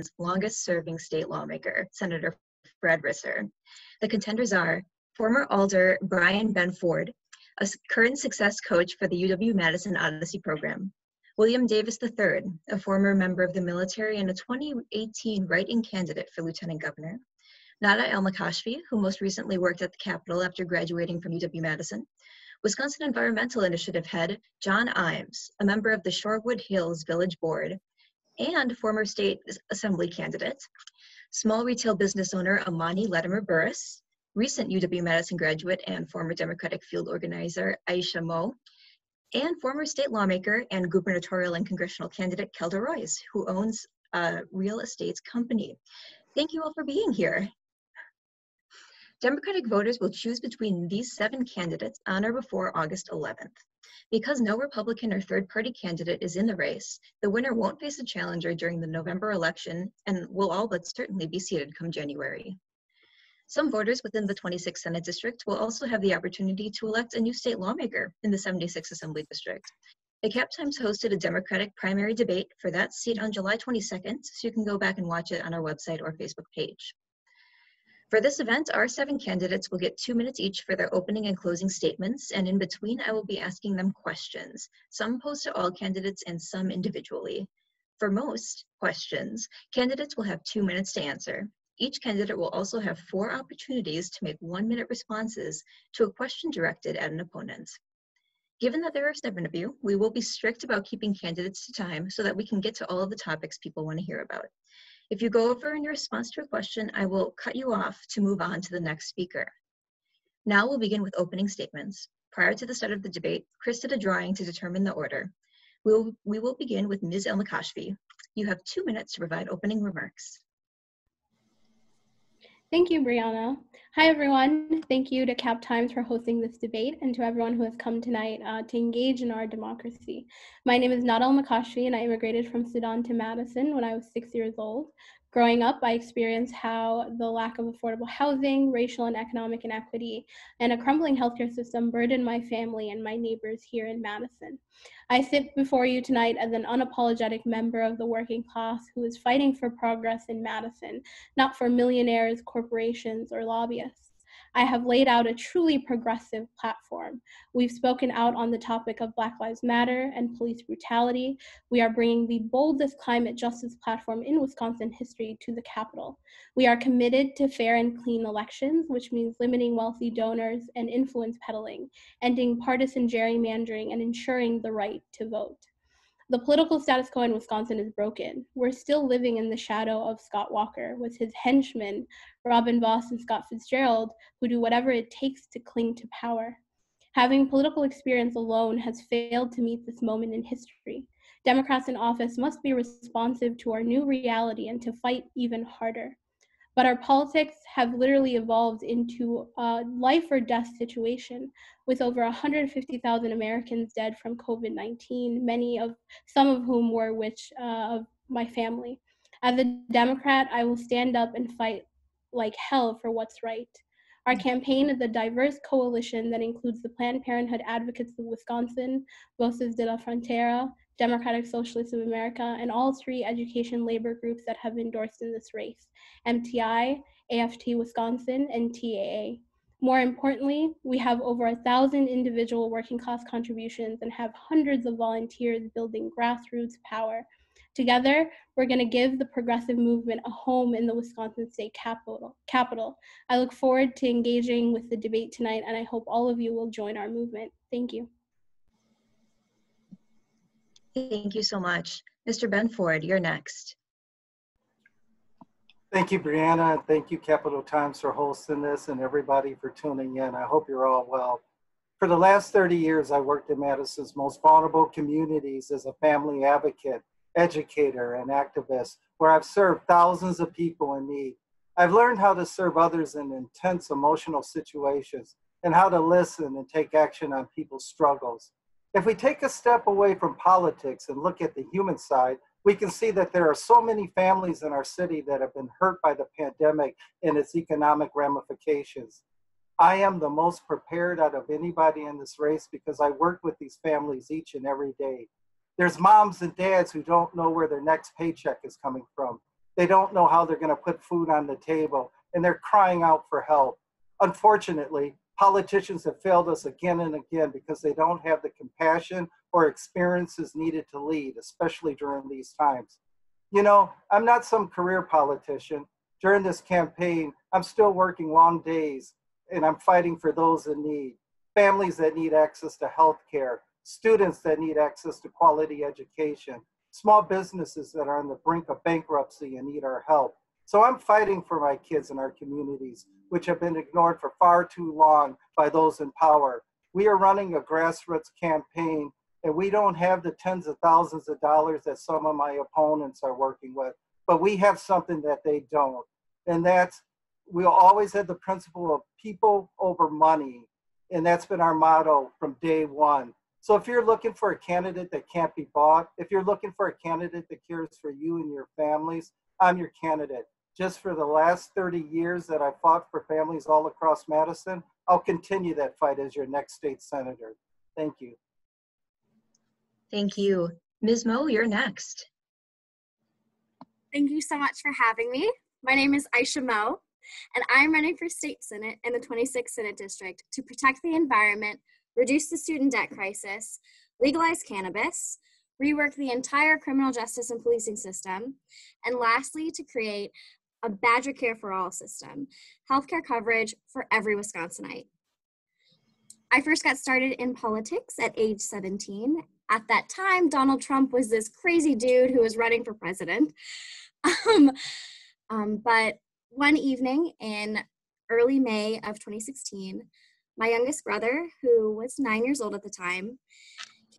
Madison's longest serving state lawmaker, Senator Fred Risser. The contenders are former Alder Brian Benford, a current success coach for the UW Madison Odyssey program, William Davis III, a former member of the military and a 2018 write-in candidate for lieutenant governor, Nada Elmikashfi, who most recently worked at the Capitol after graduating from UW-Madison, Wisconsin Environmental Initiative head John Imes, a member of the Shorewood Hills Village Board, and former state assembly candidate, small retail business owner Amani Latimer Burris, recent UW-Madison graduate and former Democratic field organizer Aisha Moe, and former state lawmaker and gubernatorial and congressional candidate Kelda Roys, who owns a real estate company. Thank you all for being here. Democratic voters will choose between these seven candidates on or before August 11th. Because no Republican or third party candidate is in the race, the winner won't face a challenger during the November election and will all but certainly be seated come January. Some voters within the 26th Senate District will also have the opportunity to elect a new state lawmaker in the 76th Assembly District. The Cap Times hosted a Democratic primary debate for that seat on July 22nd, so you can go back and watch it on our website or Facebook page. For this event, our seven candidates will get two minutes each for their opening and closing statements, and in between, I will be asking them questions, some posed to all candidates and some individually. For most questions, candidates will have two minutes to answer. Each candidate will also have four opportunities to make one minute responses to a question directed at an opponent. Given that there are seven of you, we will be strict about keeping candidates to time so that we can get to all of the topics people want to hear about. If you go over in your response to a question, I will cut you off to move on to the next speaker. Now we'll begin with opening statements. Prior to the start of the debate, Chris did a drawing to determine the order. We will, we will begin with Ms. Elmikashfi. You have two minutes to provide opening remarks. Thank you, Briana. Hi, everyone. Thank you to Cap Times for hosting this debate and to everyone who has come tonight uh, to engage in our democracy. My name is Nada Elmikashfi, and I immigrated from Sudan to Madison when I was six years old. Growing up, I experienced how the lack of affordable housing, racial and economic inequity, and a crumbling healthcare system burdened my family and my neighbors here in Madison. I sit before you tonight as an unapologetic member of the working class who is fighting for progress in Madison, not for millionaires, corporations, or lobbyists. I have laid out a truly progressive platform. We've spoken out on the topic of Black Lives Matter and police brutality. We are bringing the boldest climate justice platform in Wisconsin history to the Capitol. We are committed to fair and clean elections, which means limiting wealthy donors and influence peddling, ending partisan gerrymandering, and ensuring the right to vote. The political status quo in Wisconsin is broken. We're still living in the shadow of Scott Walker with his henchmen, Robin Vos and Scott Fitzgerald, who do whatever it takes to cling to power. Having political experience alone has failed to meet this moment in history. Democrats in office must be responsive to our new reality and to fight even harder. But our politics have literally evolved into a life or death situation with over 150,000 Americans dead from COVID 19, many of some of whom were which uh, of my family. As a Democrat, I will stand up and fight like hell for what's right. Our campaign is a diverse coalition that includes the Planned Parenthood Advocates of Wisconsin, Voces de la Frontera, Democratic Socialists of America, and all three education labor groups that have endorsed in this race MTI, AFT Wisconsin, and TAA. More importantly, we have over a thousand individual working class contributions and have hundreds of volunteers building grassroots power. Together, we're going to give the progressive movement a home in the Wisconsin State Capitol. Capitol. I look forward to engaging with the debate tonight, and I hope all of you will join our movement. Thank you. Thank you so much. Mr. Benford, you're next. Thank you, Briana. and Thank you, Capital Times, for hosting this and everybody for tuning in. I hope you're all well. For the last 30 years, I worked in Madison's most vulnerable communities as a family advocate, educator, and activist, where I've served thousands of people in need. I've learned how to serve others in intense emotional situations and how to listen and take action on people's struggles. If we take a step away from politics and look at the human side, we can see that there are so many families in our city that have been hurt by the pandemic and its economic ramifications. I am the most prepared out of anybody in this race because I work with these families each and every day. There's moms and dads who don't know where their next paycheck is coming from. They don't know how they're going to put food on the table, and they're crying out for help. Unfortunately, politicians have failed us again and again because they don't have the compassion or experiences needed to lead, especially during these times. You know, I'm not some career politician. During this campaign, I'm still working long days and I'm fighting for those in need families that need access to health care, students that need access to quality education, small businesses that are on the brink of bankruptcy and need our help. So I'm fighting for my kids in our communities, which have been ignored for far too long by those in power. We are running a grassroots campaign and we don't have the tens of thousands of dollars that some of my opponents are working with, but we have something that they don't. And that's, we always had the principle of people over money. And that's been our motto from day one. So if you're looking for a candidate that can't be bought, if you're looking for a candidate that cares for you and your families, I'm your candidate. Just for the last 30 years that I fought for families all across Madison, I'll continue that fight as your next state senator. Thank you. Thank you. Ms. Moe, you're next. Thank you so much for having me. My name is Aisha Moe, and I'm running for state senate in the 26th Senate District to protect the environment, reduce the student debt crisis, legalize cannabis, rework the entire criminal justice and policing system, and lastly, to create a Badger Care for All system, healthcare coverage for every Wisconsinite. I first got started in politics at age 17 at that time, Donald Trump was this crazy dude who was running for president. Um, um, but one evening in early May of 2016, my youngest brother, who was nine years old at the time,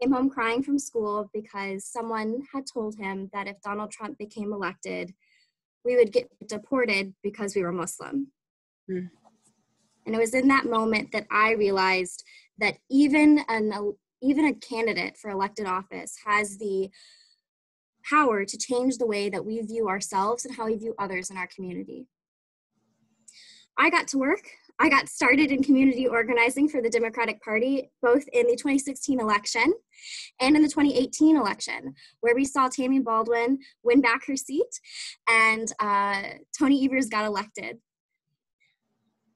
came home crying from school because someone had told him that if Donald Trump became elected, we would get deported because we were Muslim. Mm. And it was in that moment that I realized that even an even a candidate for elected office has the power to change the way that we view ourselves and how we view others in our community. I got to work. I got started in community organizing for the Democratic Party, both in the 2016 election and in the 2018 election, where we saw Tammy Baldwin win back her seat and uh, Tony Evers got elected.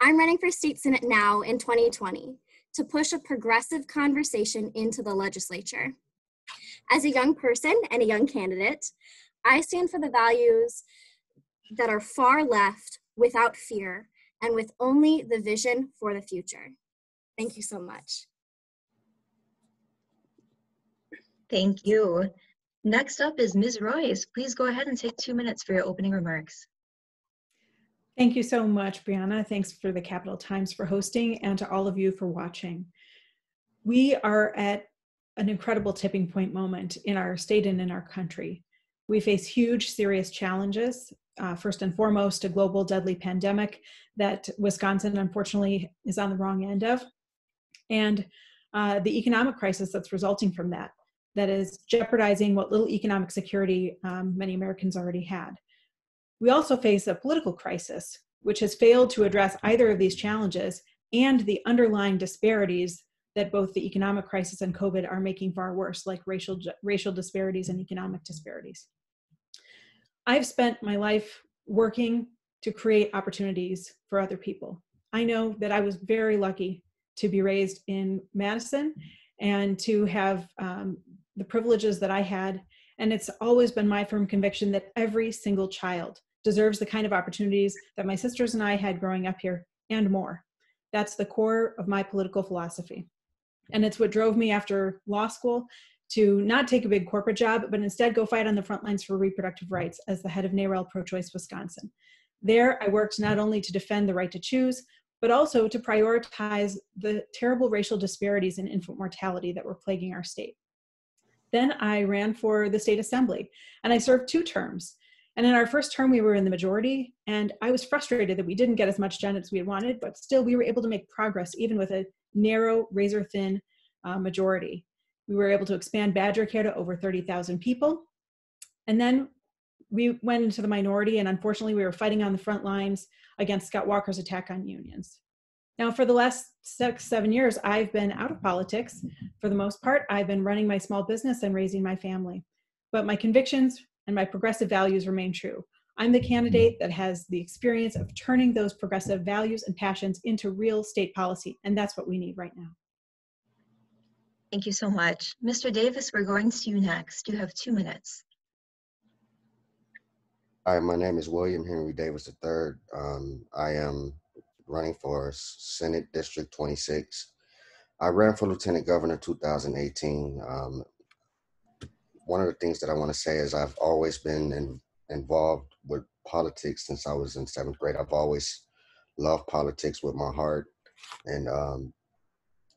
I'm running for state senate now in 2020 to push a progressive conversation into the legislature. As a young person and a young candidate, I stand for the values that are far left without fear and with only the vision for the future. Thank you so much. Thank you. Next up is Ms. Roys. Please go ahead and take two minutes for your opening remarks. Thank you so much, Briana. Thanks for the Capital Times for hosting and to all of you for watching. We are at an incredible tipping point moment in our state and in our country. We face huge, serious challenges. Uh, first and foremost, a global deadly pandemic that Wisconsin, unfortunately, is on the wrong end of, and uh, the economic crisis that's resulting from that, that is jeopardizing what little economic security um, many Americans already had. We also face a political crisis, which has failed to address either of these challenges and the underlying disparities that both the economic crisis and COVID are making far worse, like racial, racial disparities and economic disparities. I've spent my life working to create opportunities for other people. I know that I was very lucky to be raised in Madison and to have um, the privileges that I had. And it's always been my firm conviction that every single child deserves the kind of opportunities that my sisters and I had growing up here and more. That's the core of my political philosophy. And it's what drove me after law school to not take a big corporate job, but instead go fight on the front lines for reproductive rights as the head of NARAL Pro Choice Wisconsin. There, I worked not only to defend the right to choose, but also to prioritize the terrible racial disparities in infant mortality that were plaguing our state. Then I ran for the state assembly, and I served two terms. And in our first term, we were in the majority, and I was frustrated that we didn't get as much done as we had wanted, but still we were able to make progress even with a narrow, razor thin uh, majority. We were able to expand Badger Care to over 30,000 people. And then we went into the minority, and unfortunately, we were fighting on the front lines against Scott Walker's attack on unions. Now, for the last six, seven years, I've been out of politics. For the most part, I've been running my small business and raising my family. But my convictions and my progressive values remain true. I'm the candidate that has the experience of turning those progressive values and passions into real state policy, and that's what we need right now. Thank you so much. Mr. Davis, we're going to you next. You have two minutes. Hi, my name is William Henry Davis III. Um, I am running for Senate District 26. I ran for Lieutenant Governor 2018. Um, one of the things that I want to say is I've always been in, involved with politics since I was in seventh grade. I've always loved politics with my heart. And um,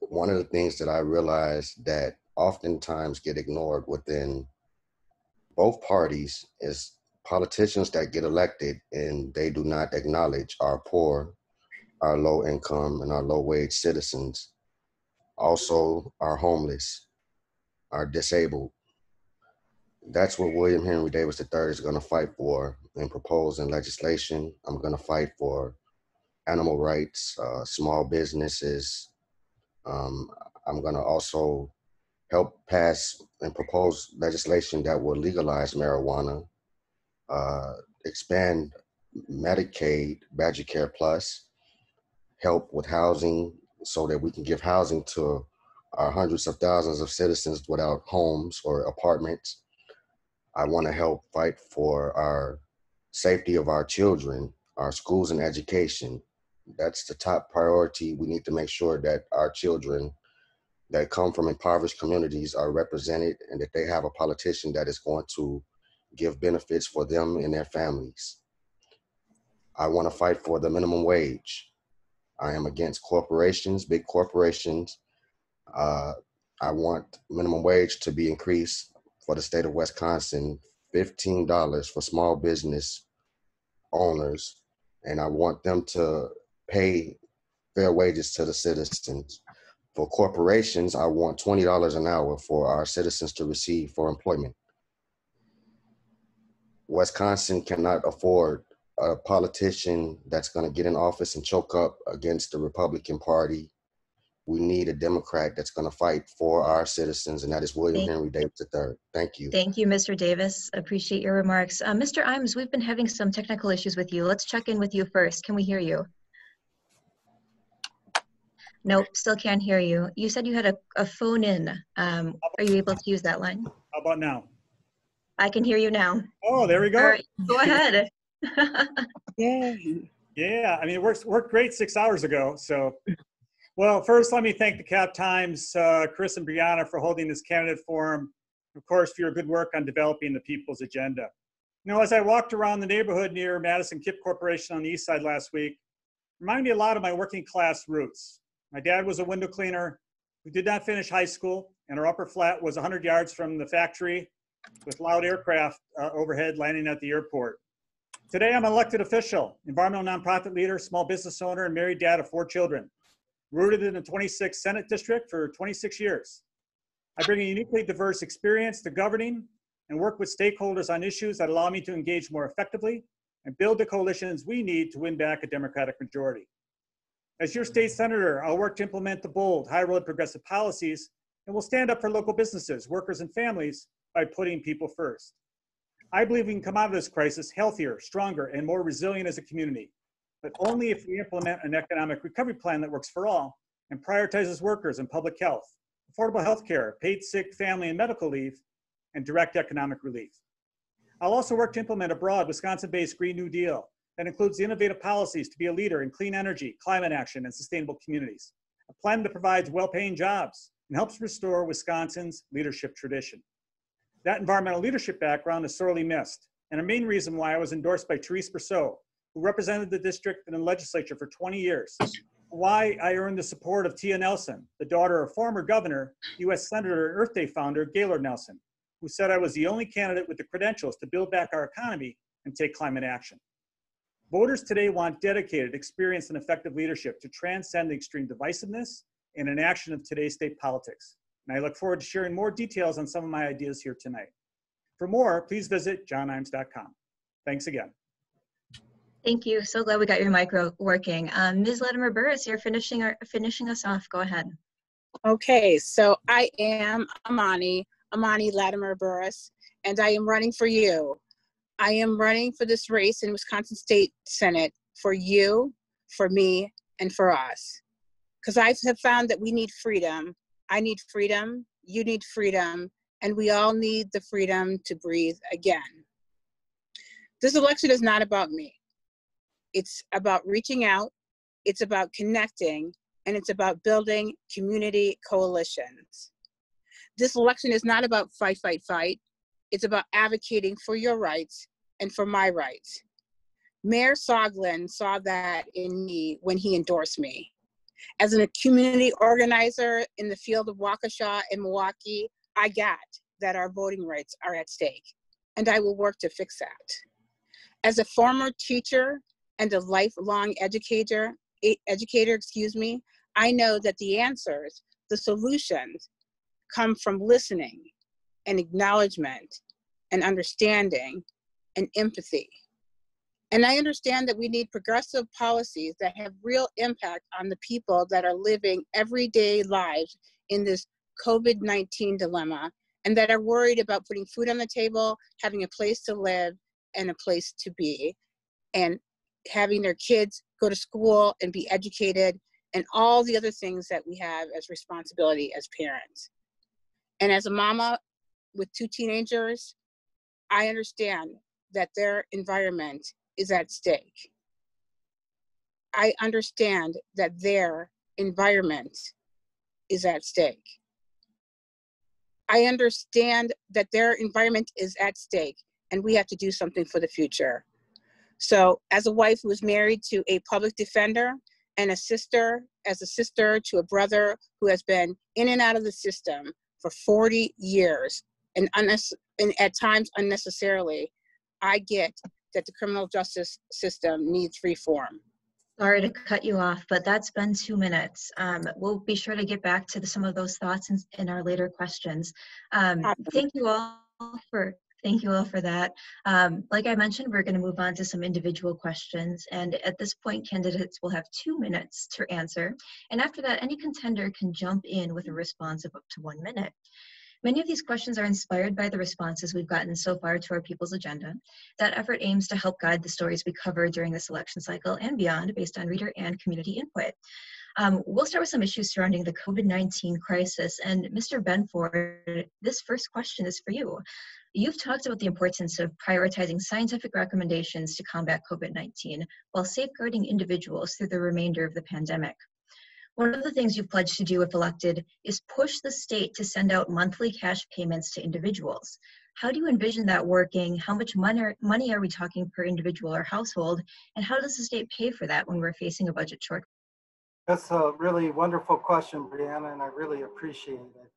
one of the things that I realized that oftentimes get ignored within both parties is politicians that get elected and they do not acknowledge our poor, our low income, and our low wage citizens, also our homeless, our disabled. That's what William Henry Davis III is going to fight for and propose in legislation. I'm going to fight for animal rights, uh, small businesses. Um, I'm going to also help pass and propose legislation that will legalize marijuana uh, expand Medicaid, Badger Care Plus, help with housing so that we can give housing to our hundreds of thousands of citizens without homes or apartments. I want to help fight for our safety of our children, our schools and education. That's the top priority. We need to make sure that our children that come from impoverished communities are represented and that they have a politician that is going to give benefits for them and their families. I want to fight for the minimum wage. I am against corporations, big corporations. Uh, I want minimum wage to be increased for the state of Wisconsin, $15 for small business owners. And I want them to pay fair wages to the citizens. For corporations, I want $20 an hour for our citizens to receive for employment. Wisconsin cannot afford a politician that's going to get in office and choke up against the Republican Party. We need a Democrat that's going to fight for our citizens, and that is William Thank- Henry Davis III. Thank you. Thank you, Mr. Davis. Appreciate your remarks. Uh, Mr. Imes, we've been having some technical issues with you. Let's check in with you first. Can we hear you? Nope, still can't hear you. You said you had a, a phone in. Um, are you able to use that line? How about now? I can hear you now. Oh, there we go. right, go ahead. Yeah, Yeah, I mean, it worked, worked great six hours ago. So, well, first, let me thank the Cap Times, uh, Chris and Briana for holding this candidate forum. Of course, for your good work on developing the people's agenda. You know, as I walked around the neighborhood near Madison Kipp Corporation on the east side last week, reminded me a lot of my working class roots. My dad was a window cleaner who did not finish high school, and our upper flat was 100 yards from the factory with loud aircraft uh, overhead landing at the airport. Today, I'm an elected official, environmental nonprofit leader, small business owner, and married dad of four children. Rooted in the 26th Senate District for 26 years. I bring a uniquely diverse experience to governing and work with stakeholders on issues that allow me to engage more effectively and build the coalitions we need to win back a Democratic majority. As your state senator, I'll work to implement the bold, high road progressive policies and will stand up for local businesses, workers, and families by putting people first. I believe we can come out of this crisis healthier, stronger, and more resilient as a community, but only if we implement an economic recovery plan that works for all and prioritizes workers and public health, affordable health care, paid sick, family, and medical leave, and direct economic relief. I'll also work to implement a broad Wisconsin-based Green New Deal that includes innovative policies to be a leader in clean energy, climate action, and sustainable communities. A plan that provides well-paying jobs and helps restore Wisconsin's leadership tradition. That environmental leadership background is sorely missed, and a main reason why I was endorsed by Therese Berceau, who represented the district in the legislature for 20 years. Why I earned the support of Tia Nelson, the daughter of former governor, US Senator and Earth Day founder Gaylord Nelson, who said I was the only candidate with the credentials to build back our economy and take climate action. Voters today want dedicated, experienced, and effective leadership to transcend the extreme divisiveness and inaction of today's state politics. And I look forward to sharing more details on some of my ideas here tonight. For more, please visit johnimes.com. Thanks again. Thank you. So glad we got your micro working. Um, Ms. Latimer Burris, you're finishing our, finishing us off. Go ahead. Okay, so I am Amani, Amani Latimer Burris, and I am running for you. I am running for this race in Wisconsin State Senate for you, for me, and for us. Because I have found that we need freedom. I need freedom. You need freedom. And we all need the freedom to breathe again. This election is not about me. It's about reaching out, it's about connecting, and it's about building community coalitions. This election is not about fight, fight, fight. It's about advocating for your rights and for my rights. Mayor Soglin saw that in me when he endorsed me. As a community organizer in the field of Waukesha and Milwaukee, I got that our voting rights are at stake, and I will work to fix that. As a former teacher and a lifelong educator, educator, excuse me, I know that the answers, the solutions, come from listening and acknowledgement and understanding and empathy. And I understand that we need progressive policies that have real impact on the people that are living everyday lives in this COVID 19 dilemma and that are worried about putting food on the table, having a place to live, and a place to be, and having their kids go to school and be educated, and all the other things that we have as responsibility as parents. And as a mama with two teenagers, I understand that their environment is at stake. I understand that their environment is at stake. I understand that their environment is at stake and we have to do something for the future. So, as a wife who is married to a public defender and a sister, as a sister to a brother who has been in and out of the system for 40 years and, unnes- and at times unnecessarily, I get that the criminal justice system needs reform. Sorry to cut you off, but that's been two minutes. Um, we'll be sure to get back to the, some of those thoughts in, in our later questions. Um, thank you all for Thank you all for that. Um, like I mentioned, we're going to move on to some individual questions. And at this point, candidates will have two minutes to answer. And after that, any contender can jump in with a response of up to one minute. Many of these questions are inspired by the responses we've gotten so far to our People's Agenda. That effort aims to help guide the stories we cover during this election cycle and beyond based on reader and community input. Um, we'll start with some issues surrounding the COVID-19 crisis. And Mr. Benford, this first question is for you. You've talked about the importance of prioritizing scientific recommendations to combat COVID-19 while safeguarding individuals through the remainder of the pandemic. One of the things you've pledged to do if elected is push the state to send out monthly cash payments to individuals. How do you envision that working? How much money, are we talking per individual or household? And how does the state pay for that when we're facing a budget shortfall? That's a really wonderful question, Briana, and I really appreciate it.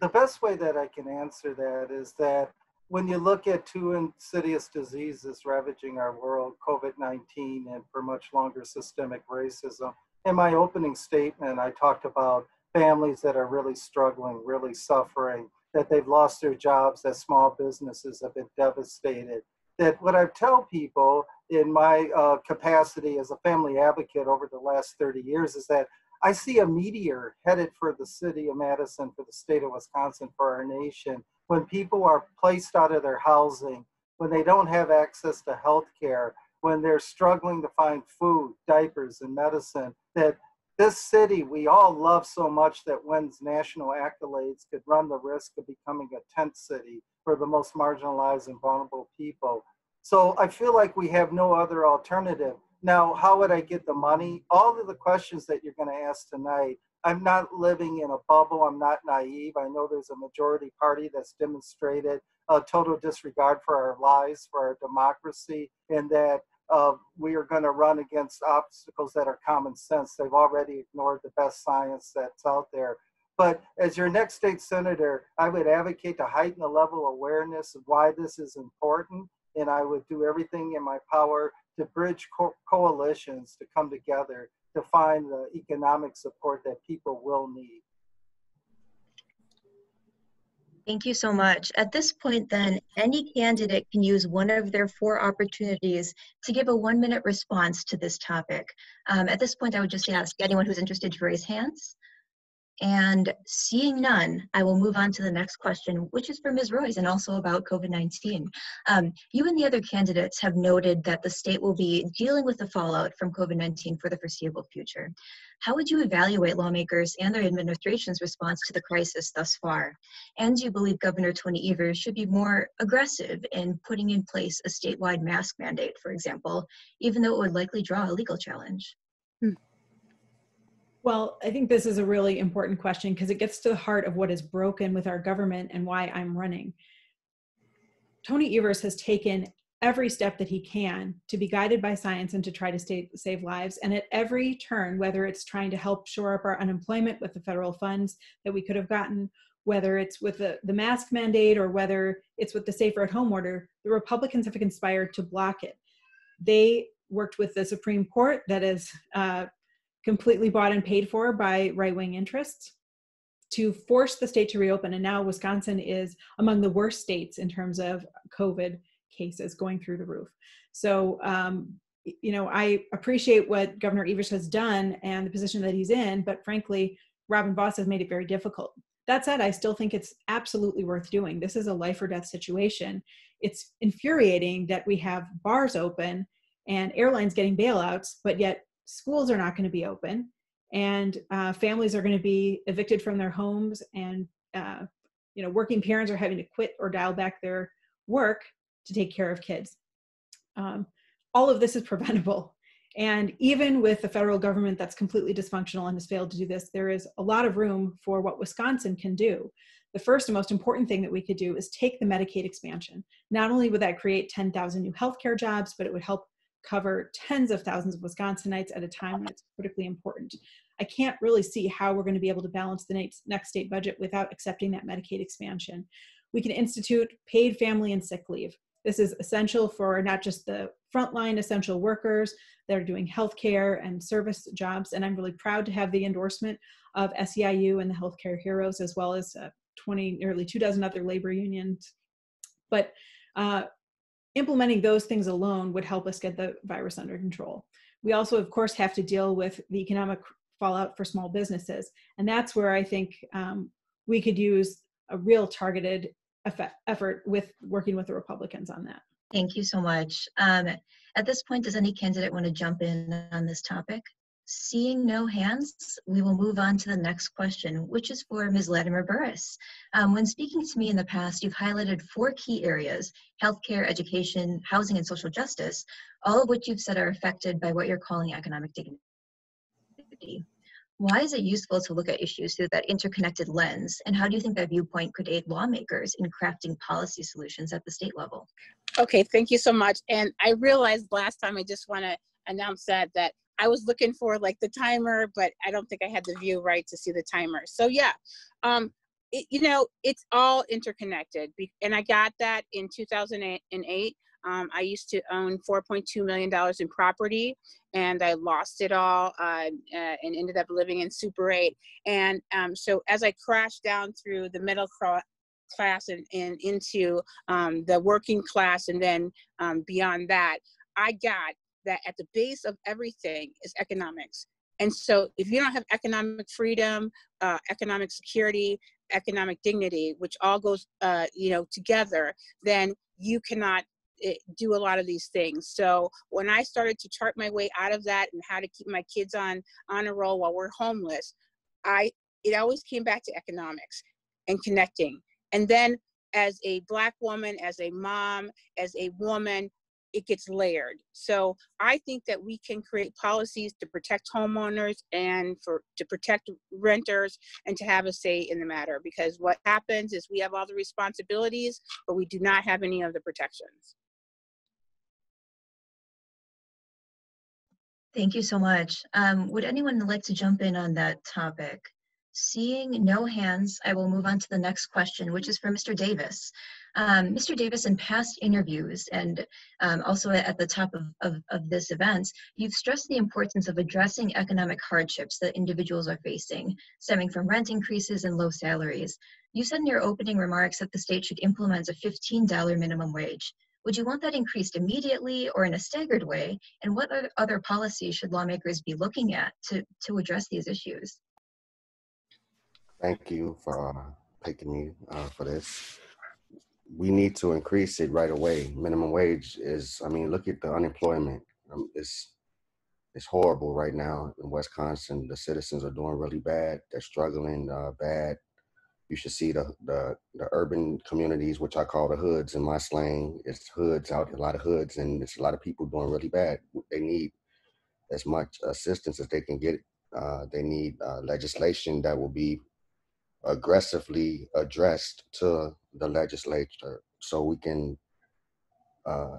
The best way that I can answer that is that when you look at two insidious diseases ravaging our world, COVID 19 and for much longer systemic racism, in my opening statement, I talked about families that are really struggling, really suffering, that they've lost their jobs, that small businesses have been devastated. That what I tell people in my uh, capacity as a family advocate over the last 30 years is that I see a meteor headed for the city of Madison, for the state of Wisconsin, for our nation. When people are placed out of their housing, when they don't have access to health care, when they're struggling to find food, diapers, and medicine, that this city we all love so much that wins national accolades could run the risk of becoming a tent city for the most marginalized and vulnerable people. So I feel like we have no other alternative. Now, how would I get the money? All of the questions that you're going to ask tonight, I'm not living in a bubble. I'm not naive. I know there's a majority party that's demonstrated a total disregard for our lives, for our democracy, and that uh, we are going to run against obstacles that are common sense. They've already ignored the best science that's out there. But as your next state senator, I would advocate to heighten the level of awareness of why this is important and I would do everything in my power to bridge co- coalitions to come together to find the economic support that people will need. Thank you so much. At this point then, any candidate can use one of their four opportunities to give a one minute response to this topic. Um, at this point, I would just ask anyone who's interested to raise hands. And seeing none, I will move on to the next question, which is for Ms. Roys and also about COVID-19. Um, you and the other candidates have noted that the state will be dealing with the fallout from COVID-19 for the foreseeable future. How would you evaluate lawmakers and their administration's response to the crisis thus far? And do you believe Governor Tony Evers should be more aggressive in putting in place a statewide mask mandate, for example, even though it would likely draw a legal challenge? Well, I think this is a really important question because it gets to the heart of what is broken with our government and why I'm running. Tony Evers has taken every step that he can to be guided by science and to try to stay, save lives. And at every turn, whether it's trying to help shore up our unemployment with the federal funds that we could have gotten, whether it's with the, the mask mandate or whether it's with the safer at home order, the Republicans have conspired to block it. They worked with the Supreme Court that is uh, completely bought and paid for by right wing interests to force the state to reopen. And now Wisconsin is among the worst states in terms of COVID cases going through the roof. So, um, you know, I appreciate what Governor Evers has done and the position that he's in, but frankly, Robin Vos has made it very difficult. That said, I still think it's absolutely worth doing. This is a life or death situation. It's infuriating that we have bars open and airlines getting bailouts, but yet schools are not going to be open and uh, families are going to be evicted from their homes and uh, you know working parents are having to quit or dial back their work to take care of kids. Um, all of this is preventable. And even with the federal government that's completely dysfunctional and has failed to do this there is a lot of room for what wisconsin can do. The first and most important thing that we could do is take the medicaid expansion. Not only would that create 10000 new healthcare jobs but it would help cover tens of thousands of Wisconsinites at a time when it's critically important. I can't really see how we're going to be able to balance the next, state budget without accepting that Medicaid expansion. We can institute paid family and sick leave. This is essential for not just the frontline essential workers that are doing healthcare and service jobs. And I'm really proud to have the endorsement of SEIU and the Healthcare Heroes, as well as uh, 20, nearly two dozen other labor unions. But uh, implementing those things alone would help us get the virus under control. We also, of course, have to deal with the economic fallout for small businesses. And that's where I think um, we could use a real targeted effort with working with the Republicans on that. Thank you so much. Um, at this point, does any candidate want to jump in on this topic? Seeing no hands, we will move on to the next question, which is for Ms. Latimer Burris. Um, when speaking to me in the past, you've highlighted four key areas, healthcare, education, housing, and social justice, all of which you've said are affected by what you're calling economic dignity. Why is it useful to look at issues through that interconnected lens, and how do you think that viewpoint could aid lawmakers in crafting policy solutions at the state level? Okay, thank you so much. And I realized last time I just want to announce that that I was looking for like the timer, but I don't think I had the view right to see the timer. So yeah, um, it, you know, it's all interconnected. And I got that in 2008. Um, I used to own $4.2 million in property and I lost it all uh, uh, and ended up living in Super 8. And um, so as I crashed down through the middle class and, and into um, the working class and then um, beyond that, I got that at the base of everything is economics. And so if you don't have economic freedom, uh, economic security, economic dignity, which all goes, uh, you know, together, then you cannot eh, do a lot of these things. So when I started to chart my way out of that and how to keep my kids on on a roll while we're homeless, I it always came back to economics and connecting. And then as a black woman, as a mom, as a woman, it gets layered. So I think that we can create policies to protect homeowners and for to protect renters and to have a say in the matter because what happens is we have all the responsibilities, but we do not have any of the protections. Thank you so much. Um, would anyone like to jump in on that topic? Seeing no hands, I will move on to the next question, which is for Mr. Davis. Um, Mr. Davis, in past interviews and um, also at the top of, of, of, this event, you've stressed the importance of addressing economic hardships that individuals are facing, stemming from rent increases and low salaries. You said in your opening remarks that the state should implement a $15 minimum wage. Would you want that increased immediately or in a staggered way? And what other policies should lawmakers be looking at to, to address these issues? Thank you for uh, picking me uh, for this. We need to increase it right away. Minimum wage is, I mean, look at the unemployment. Um, it's it's horrible right now in Wisconsin. The citizens are doing really bad. They're struggling uh, bad. You should see the, the the urban communities, which I call the hoods in my slang. It's hoods out, a lot of hoods, and it's a lot of people doing really bad. They need as much assistance as they can get. Uh, they need uh, legislation that will be aggressively addressed to the legislature so we can uh,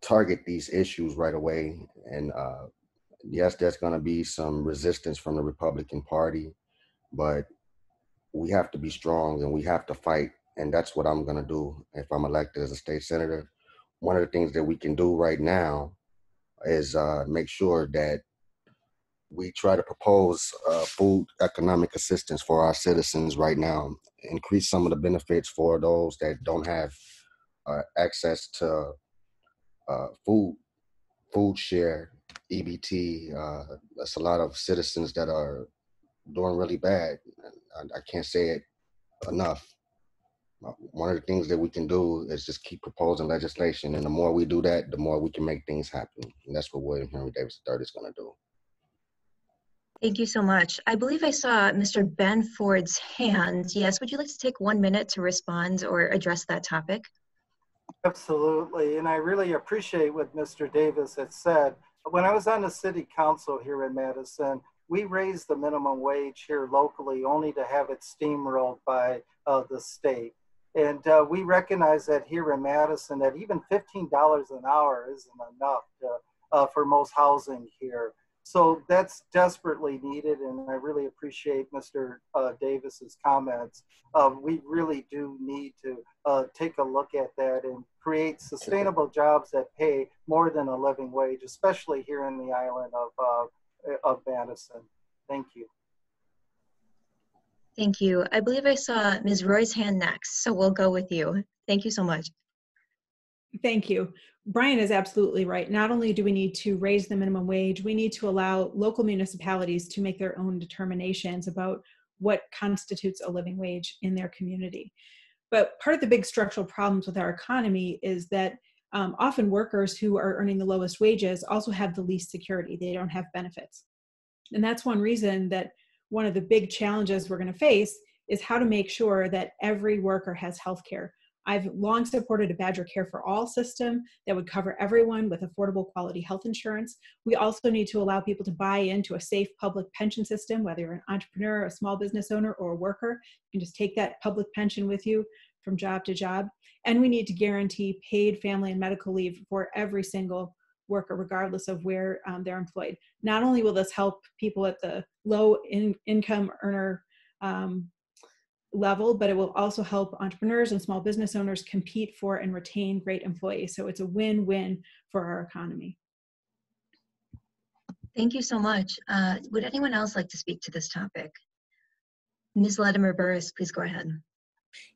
target these issues right away. And uh, yes, there's going to be some resistance from the Republican Party, but we have to be strong and we have to fight. And that's what I'm going to do if I'm elected as a state senator. One of the things that we can do right now is uh, make sure that we try to propose uh, food economic assistance for our citizens right now, increase some of the benefits for those that don't have uh, access to uh, food, food share, EBT. Uh, that's a lot of citizens that are doing really bad. I, I can't say it enough. Uh, one of the things that we can do is just keep proposing legislation, and the more we do that, the more we can make things happen. And that's what William Henry Davis III is going to do. Thank you so much. I believe I saw Mr. Benford's hand. Yes, would you like to take one minute to respond or address that topic? Absolutely, and I really appreciate what Mr. Davis had said. When I was on the city council here in Madison, we raised the minimum wage here locally only to have it steamrolled by uh, the state. And uh, we recognize that here in Madison, that even $15 an hour isn't enough to, uh, for most housing here. So that's desperately needed, and I really appreciate Mr. Uh, Davis's comments. Um, we really do need to uh, take a look at that and create sustainable jobs that pay more than a living wage, especially here in the island of, uh, of Madison. Thank you. Thank you. I believe I saw Ms. Roys' hand next, so we'll go with you. Thank you so much. Thank you. Brian is absolutely right. Not only do we need to raise the minimum wage, we need to allow local municipalities to make their own determinations about what constitutes a living wage in their community. But part of the big structural problems with our economy is that um, often workers who are earning the lowest wages also have the least security. They don't have benefits. And that's one reason that one of the big challenges we're going to face is how to make sure that every worker has health care I've long supported a Badger Care for All system that would cover everyone with affordable quality health insurance. We also need to allow people to buy into a safe public pension system, whether you're an entrepreneur, a small business owner, or a worker. You can just take that public pension with you from job to job. And we need to guarantee paid family and medical leave for every single worker, regardless of where um, they're employed. Not only will this help people at the low in- income earner um, level, but it will also help entrepreneurs and small business owners compete for and retain great employees. So it's a win win for our economy. Thank you so much. Uh, would anyone else like to speak to this topic? Ms. Latimer Burris, please go ahead.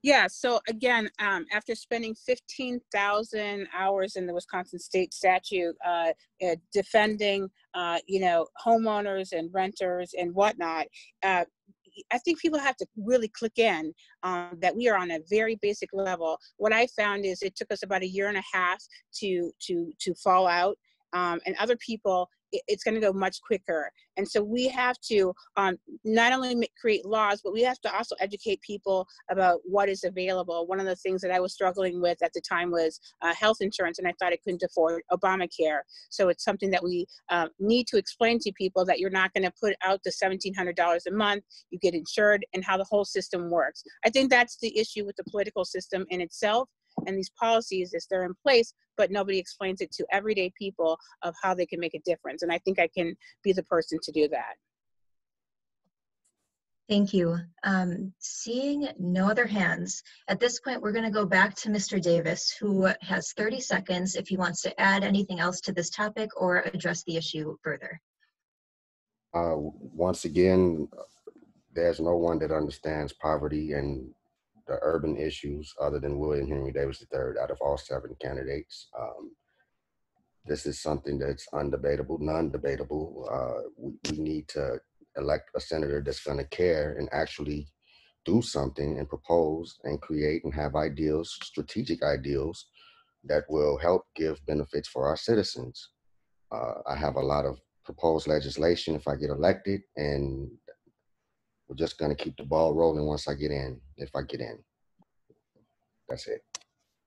Yeah, so again, um, after spending 15,000 hours in the Wisconsin state statute uh, uh, defending, uh, you know, homeowners and renters and whatnot, uh, I think people have to really click in um, that we are on a very basic level. What I found is it took us about a year and a half to to to fall out, um, and other people it's going to go much quicker. And so we have to um, not only make, create laws, but we have to also educate people about what is available. One of the things that I was struggling with at the time was uh, health insurance, and I thought I couldn't afford Obamacare. So it's something that we uh, need to explain to people that you're not going to put out the $1,700 a month, you get insured, and how the whole system works. I think that's the issue with the political system in itself and these policies is they're in place but nobody explains it to everyday people of how they can make a difference and i think i can be the person to do that Thank you. Um, seeing no other hands, at this point, we're going to go back to Mr. Davis, who has 30 seconds if he wants to add anything else to this topic or address the issue further. Uh, once again, there's no one that understands poverty and the urban issues other than William Henry Davis III out of all seven candidates. Um, this is something that's undebatable, non-debatable. Uh, we, we, need to elect a senator that's going to care and actually do something and propose and create and have ideals, strategic ideals that will help give benefits for our citizens. Uh, I have a lot of proposed legislation if I get elected, and we're just going to keep the ball rolling once I get in, if I get in. That's it.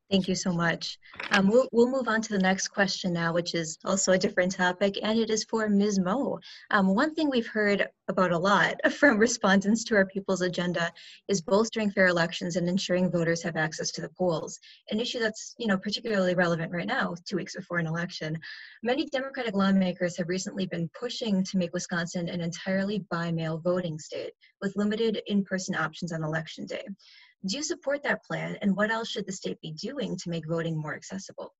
Thank you so much. Um, we'll, we'll move on to the next question now, which is also a different topic, and it is for Ms. Moe. Um, one thing we've heard about a lot from respondents to our People's Agenda is bolstering fair elections and ensuring voters have access to the polls, an issue that's you know particularly relevant right now, two weeks before an election. Many Democratic lawmakers have recently been pushing to make Wisconsin an entirely by-mail voting state with limited in-person options on election day. Do you support that plan? And what else should the state be doing to make voting more accessible?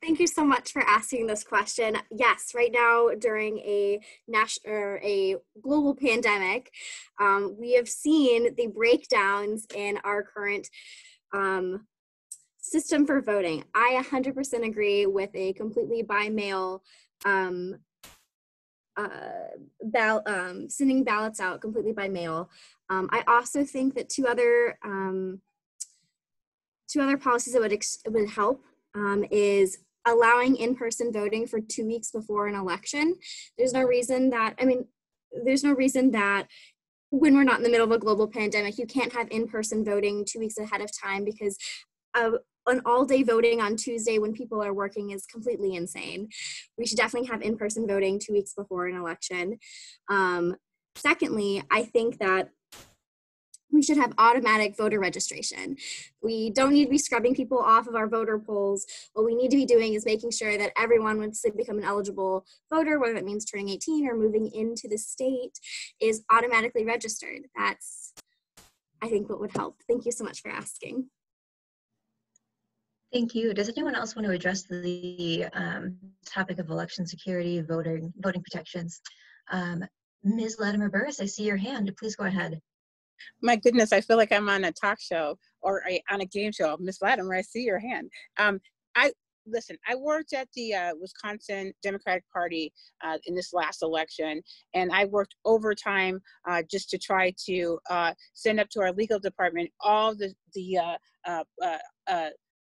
Thank you so much for asking this question. Yes, right now during a national or a global pandemic, um, we have seen the breakdowns in our current um, system for voting. I 100% agree with a completely by mail um, uh, ball- um, sending ballots out completely by mail. Um, I also think that two other um, two other policies that would ex- would help um, is allowing in-person voting for two weeks before an election. There's no reason that I mean, there's no reason that when we're not in the middle of a global pandemic, you can't have in-person voting two weeks ahead of time because uh, an all day voting on Tuesday when people are working is completely insane. We should definitely have in person voting two weeks before an election. Um, secondly, I think that we should have automatic voter registration. We don't need to be scrubbing people off of our voter polls. What we need to be doing is making sure that everyone, once they become an eligible voter, whether that means turning 18 or moving into the state, is automatically registered. That's, I think, what would help. Thank you so much for asking. Thank you. Does anyone else want to address the um, topic of election security, voting, voting protections? Um, Ms. Latimer Burris, I see your hand. Please go ahead. My goodness, I feel like I'm on a talk show or a, on a game show. Ms. Latimer, I see your hand. Um, I listen. I worked at the uh, Wisconsin Democratic Party uh, in this last election, and I worked overtime uh, just to try to uh, send up to our legal department all the the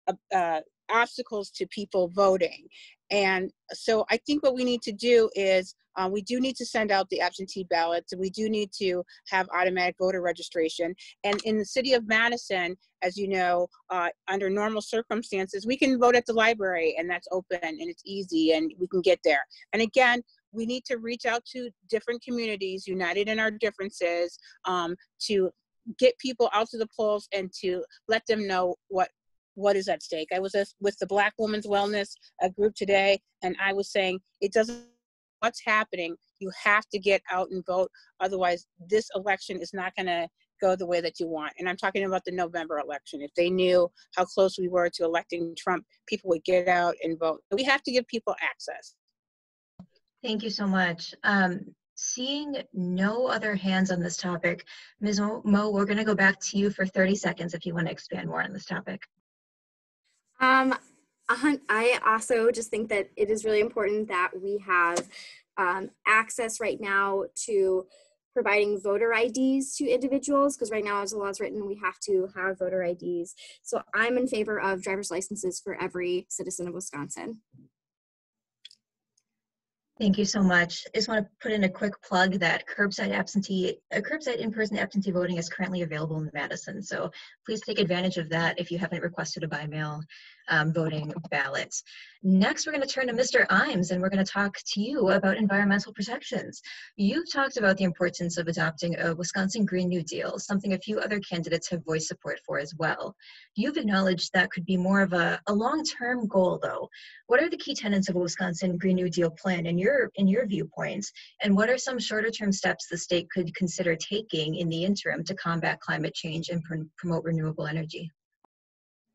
uh, uh, obstacles to people voting. And so I think what we need to do is uh, we do need to send out the absentee ballots. We do need to have automatic voter registration. And in the city of Madison, as you know, uh, under normal circumstances, we can vote at the library and that's open and it's easy and we can get there. And again, we need to reach out to different communities, united in our differences, um, to get people out to the polls and to let them know what what is at stake. I was with the Black Women's Wellness group today, and I was saying it doesn't. What's happening? You have to get out and vote. Otherwise, this election is not going to go the way that you want. And I'm talking about the November election. If they knew how close we were to electing Trump, people would get out and vote. We have to give people access. Thank you so much. Um, seeing no other hands on this topic, Ms. Moe, we're going to go back to you for 30 seconds if you want to expand more on this topic. Um, I also just think that it is really important that we have um, access right now to providing voter IDs to individuals because right now as the law is written we have to have voter IDs. So I'm in favor of driver's licenses for every citizen of Wisconsin. Thank you so much. I just want to put in a quick plug that curbside absentee, uh, curbside in-person absentee voting is currently available in Madison. So please take advantage of that if you haven't requested a by mail um, voting ballots. Next, we're going to turn to Mr. Imes and we're going to talk to you about environmental protections. You've talked about the importance of adopting a Wisconsin Green New Deal, something a few other candidates have voiced support for as well. You've acknowledged that could be more of a, a long-term goal though. What are the key tenets of a Wisconsin Green New Deal plan in your, in your viewpoints? And what are some shorter term steps the state could consider taking in the interim to combat climate change and pr promote renewable energy?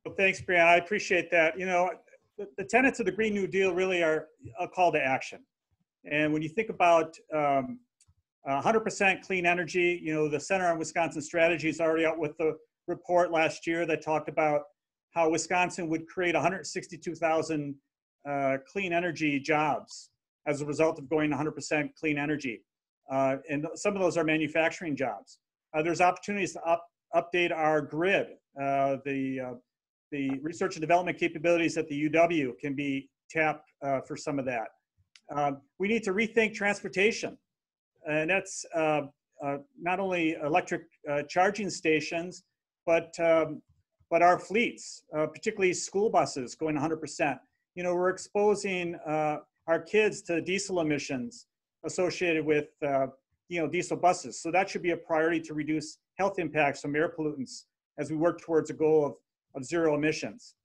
Well, thanks, Brian. I appreciate that. You know, the, the, tenets of the Green New Deal really are a call to action. And when you think about um, 100% clean energy, you know, the Center on Wisconsin Strategy is already out with the report last year that talked about how Wisconsin would create 162,000 uh, clean energy jobs as a result of going 100% clean energy. Uh, and some of those are manufacturing jobs. Uh, there's opportunities to up, update our grid. Uh, the, uh, the research and development capabilities at the UW can be tapped uh, for some of that. Um, we need to rethink transportation. And that's uh, not only electric charging stations, but, um, but our fleets, particularly school buses going 100%. You know, we're exposing our kids to diesel emissions associated with uh, you know diesel buses. So that should be a priority to reduce health impacts from air pollutants as we work towards a goal of, of zero emissions.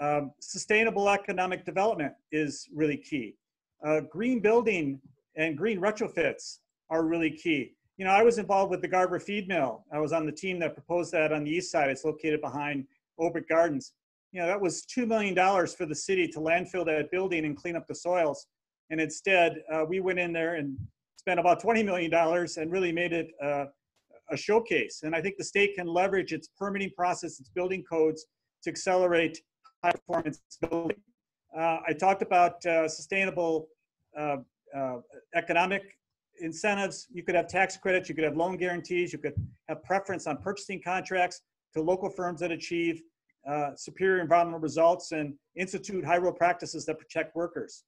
Um, sustainable economic development is really key. Uh, green building and green retrofits are really key. You know, I was involved with the Garver feed mill. I was on the team that proposed that on the east side. It's located behind Olbrich Gardens. You know, that was $2 million for the city to landfill that building and clean up the soils. And instead, uh, we went in there and spent about $20 million and really made it uh, a showcase. And I think the state can leverage its permitting process, its building codes to accelerate high performance building. Uh, I talked about uh, sustainable uh, uh, economic incentives. You could have tax credits, you could have loan guarantees, you could have preference on purchasing contracts to local firms that achieve uh, superior environmental results and institute high road practices that protect workers.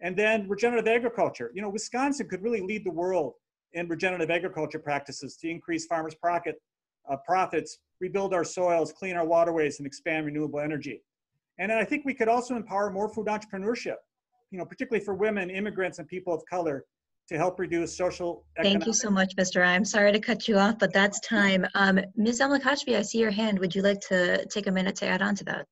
And then regenerative agriculture. You know, Wisconsin could really lead the world in regenerative agriculture practices to increase farmers' profit, uh, profits, rebuild our soils, clean our waterways, and expand renewable energy. And I think we could also empower more food entrepreneurship, you know, particularly for women, immigrants, and people of color to help reduce social. Thank you so much, Mr. I'm sorry to cut you off, but that's time. Um, Ms. Elmikashfi, I see your hand. Would you like to take a minute to add on to that?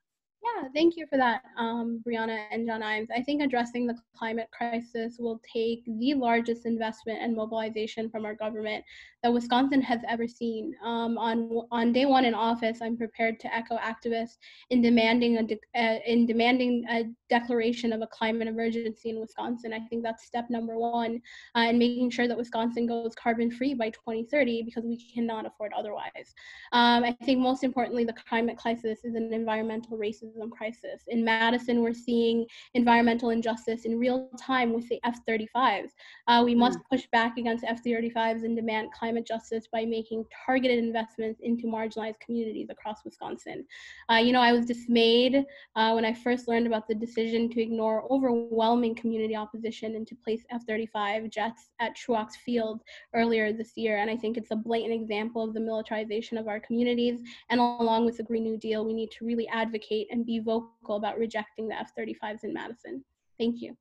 Yeah, thank you for that, um, Briana and John Imes. I think addressing the climate crisis will take the largest investment and mobilization from our government that Wisconsin has ever seen. Um, on on day one in office, I'm prepared to echo activists in demanding a de- uh, in demanding a declaration of a climate emergency in Wisconsin. I think that's step number one, uh, and making sure that Wisconsin goes carbon free by 2030 because we cannot afford otherwise. Um, I think most importantly, the climate crisis is an environmental racism crisis. In Madison, we're seeing environmental injustice in real time with the F-35s. Uh, we must mm. push back against F-35s and demand climate justice by making targeted investments into marginalized communities across Wisconsin. Uh, you know, I was dismayed uh, when I first learned about the decision to ignore overwhelming community opposition and to place F-35 jets at Truax Field earlier this year. And I think it's a blatant example of the militarization of our communities. And along with the Green New Deal, we need to really advocate and be vocal about rejecting the F-35s in Madison. Thank you.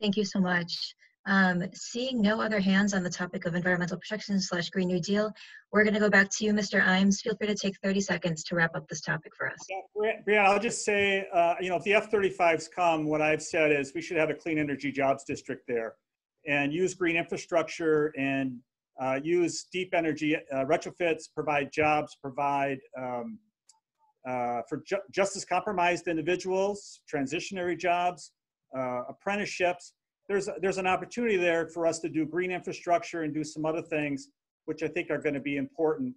Thank you so much. Um, seeing no other hands on the topic of environmental protection slash Green New Deal, we're going to go back to you, Mr. Imes. Feel free to take 30 seconds to wrap up this topic for us. Yeah, Briana, I'll just say, uh, you know, if the F-35s come, what I've said is we should have a clean energy jobs district there and use green infrastructure and uh, use deep energy uh, retrofits, provide jobs, provide um, uh, for ju justice compromised individuals, transitionary jobs, uh, apprenticeships. There's, there's an opportunity there for us to do green infrastructure and do some other things, which I think are going to be important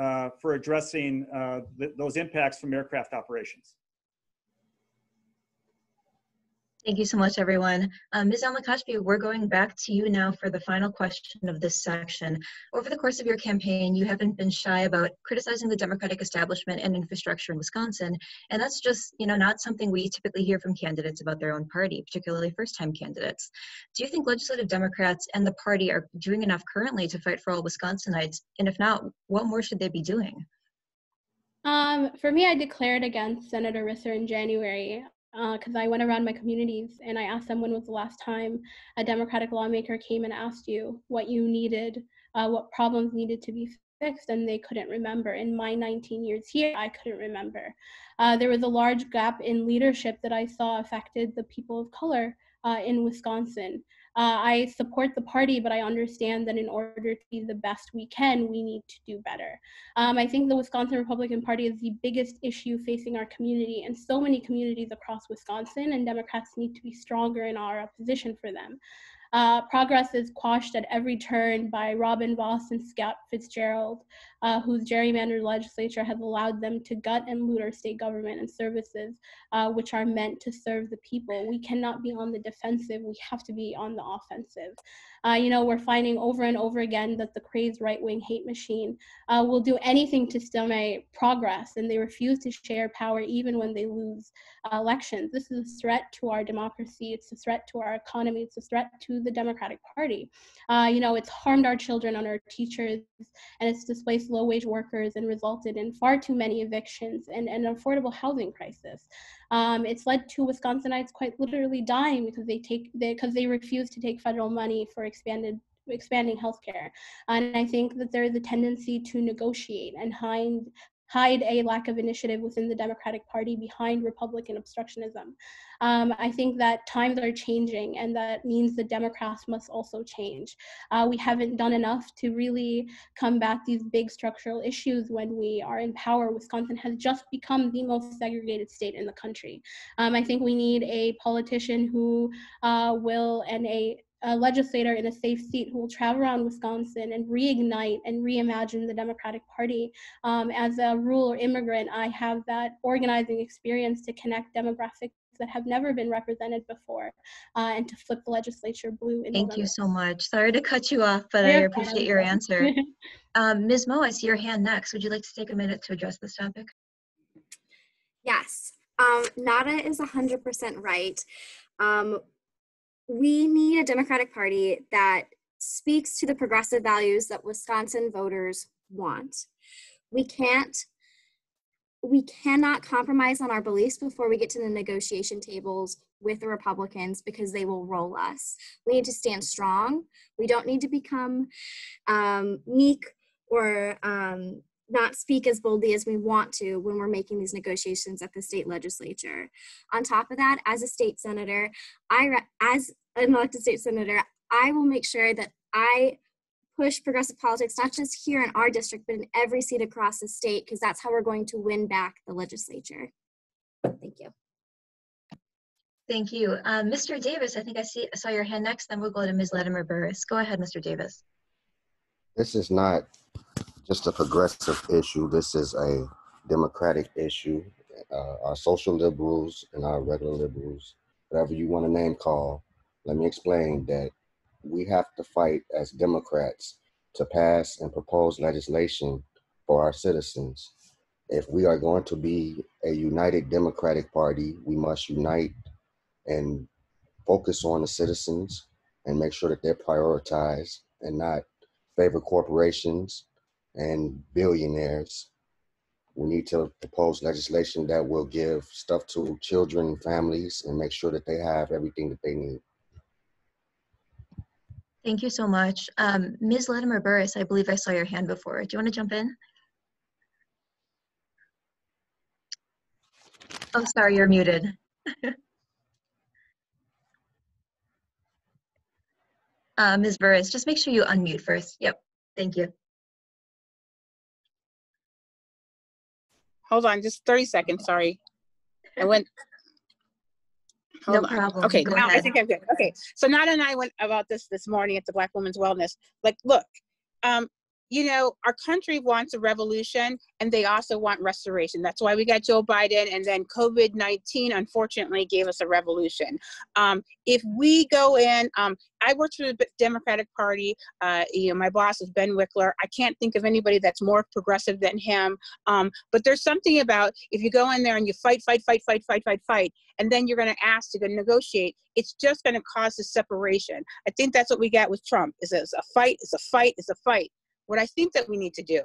uh, for addressing uh, th those impacts from aircraft operations. Thank you so much, everyone. Um, Ms. Elmikashfi, we're going back to you now for the final question of this section. Over the course of your campaign, you haven't been shy about criticizing the Democratic establishment and infrastructure in Wisconsin, and that's just, you know, not something we typically hear from candidates about their own party, particularly first-time candidates. Do you think legislative Democrats and the party are doing enough currently to fight for all Wisconsinites? And if not, what more should they be doing? Um, for me, I declared against Senator Risser in January because uh, I went around my communities and I asked them when was the last time a Democratic lawmaker came and asked you what you needed, uh, what problems needed to be fixed, and they couldn't remember. In my 19 years here, I couldn't remember. Uh, there was a large gap in leadership that I saw affected the people of color uh, in Wisconsin. Uh, I support the party, but I understand that in order to be the best we can, we need to do better. Um, I think the Wisconsin Republican Party is the biggest issue facing our community and so many communities across Wisconsin, and Democrats need to be stronger in our opposition for them. Uh, progress is quashed at every turn by Robin Vos and Scott Fitzgerald. Uh, whose gerrymandered legislature has allowed them to gut and loot our state government and services, uh, which are meant to serve the people. We cannot be on the defensive. We have to be on the offensive. Uh, you know, we're finding over and over again that the crazed right wing hate machine uh, will do anything to stimulate progress, and they refuse to share power even when they lose uh, elections. This is a threat to our democracy, it's a threat to our economy, it's a threat to the Democratic Party. Uh, you know, it's harmed our children and our teachers, and it's displaced low wage workers and resulted in far too many evictions and an affordable housing crisis. Um, it's led to Wisconsinites quite literally dying because they take because they, they refuse to take federal money for expanded expanding healthcare. And I think that there is a tendency to negotiate and hide hide a lack of initiative within the Democratic Party behind Republican obstructionism. Um, I think that times are changing, and that means the Democrats must also change. Uh, we haven't done enough to really combat these big structural issues when we are in power. Wisconsin has just become the most segregated state in the country. Um, I think we need a politician who uh, will and a a legislator in a safe seat who will travel around Wisconsin and reignite and reimagine the Democratic Party. Um, as a rural immigrant, I have that organizing experience to connect demographics that have never been represented before uh, and to flip the legislature blue. Thank November. you so much. Sorry to cut you off, but yeah, I appreciate your answer. um, Ms. Moe, I see your hand next. Would you like to take a minute to address this topic? Yes. Um, Nada is 100% right. Um, we need a Democratic Party that speaks to the progressive values that Wisconsin voters want. We can't we cannot compromise on our beliefs before we get to the negotiation tables with the Republicans because they will roll us. We need to stand strong. We don't need to become um, meek or um, not speak as boldly as we want to when we're making these negotiations at the state legislature. On top of that, as a state senator, I as an elected state senator, I will make sure that I push progressive politics, not just here in our district, but in every seat across the state, because that's how we're going to win back the legislature. Thank you. Thank you. Um, Mr. Davis, I think I see I saw your hand next, then we'll go to Ms. Latimer Burris. Go ahead, Mr. Davis. This is not just a progressive issue. This is a democratic issue. Uh, our social liberals and our regular liberals, whatever you want to name call, let me explain that we have to fight as Democrats to pass and propose legislation for our citizens. If we are going to be a united Democratic Party, we must unite and focus on the citizens and make sure that they're prioritized and not favor corporations and billionaires. We need to propose legislation that will give stuff to children and families and make sure that they have everything that they need. Thank you so much. Um, Ms. Latimer Burris, I believe I saw your hand before. Do you want to jump in? Oh, sorry, you're muted. uh, Ms. Burris, just make sure you unmute first. Yep, thank you. Hold on, just 30 seconds, sorry. I went Hold no on. problem. Okay, Go now ahead. I think I'm good. Okay, so Nada and I went about this this morning at the Black Women's Wellness. Like, look, um, you know, our country wants a revolution and they also want restoration. That's why we got Joe Biden, and then COVID 19 unfortunately gave us a revolution. Um, if we go in, um, I worked for the Democratic Party. Uh, you know, my boss is Ben Wickler. I can't think of anybody that's more progressive than him. Um, but there's something about if you go in there and you fight, fight, fight, fight, fight, fight, fight, and then you're going to ask to go negotiate, it's just going to cause a separation. I think that's what we got with Trump. Is a fight, it's a fight, it's a fight. What I think that we need to do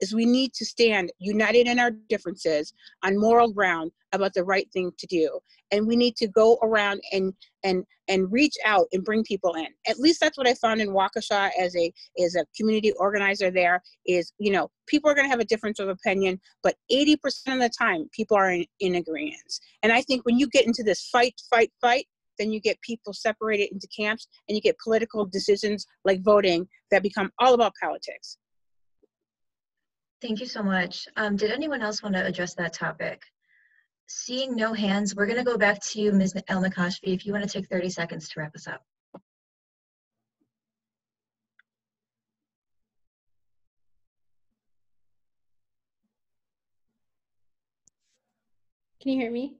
is we need to stand united in our differences on moral ground about the right thing to do. And we need to go around and and and reach out and bring people in. At least that's what i found in waukesha as a as a community organizer there is you know people are going to have a difference of opinion but 80% of the time people are in, in agreement. And i think when you get into this fight fight fight then you get people separated into camps and you get political decisions like voting that become all about politics. Thank you so much. Um, did anyone else want to address that topic? Seeing no hands, we're going to go back to you, Ms. Elmikashfi, if you want to take 30 seconds to wrap us up. Can you hear me?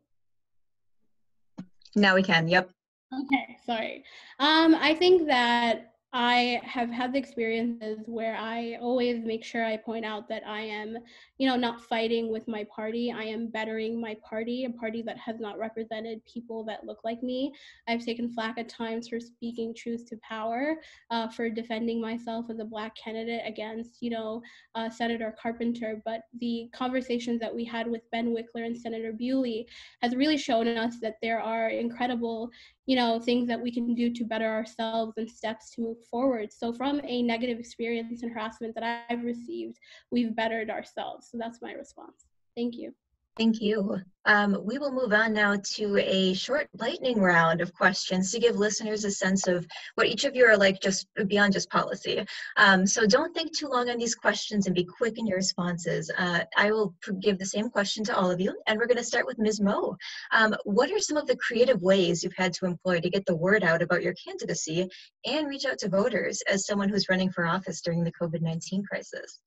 Now we can. Yep. Okay, sorry. Um, I think that I have had the experiences where I always make sure I point out that I am, you know, not fighting with my party. I am bettering my party, a party that has not represented people that look like me. I've taken flack at times for speaking truth to power, uh, for defending myself as a Black candidate against, you know, uh, Senator Carpenter. But the conversations that we had with Ben Wickler and Senator Bewley has really shown us that there are incredible you know things that we can do to better ourselves and steps to move forward. So from a negative experience and harassment that i've received we've bettered ourselves. So that's my response. Thank you Thank you. Um, we will move on now to a short lightning round of questions to give listeners a sense of what each of you are like just beyond just policy. Um, so don't think too long on these questions and be quick in your responses. Uh, I will give the same question to all of you, and we're going to start with Ms. Moe. Um, what are some of the creative ways you've had to employ to get the word out about your candidacy and reach out to voters as someone who's running for office during the COVID 19 crisis?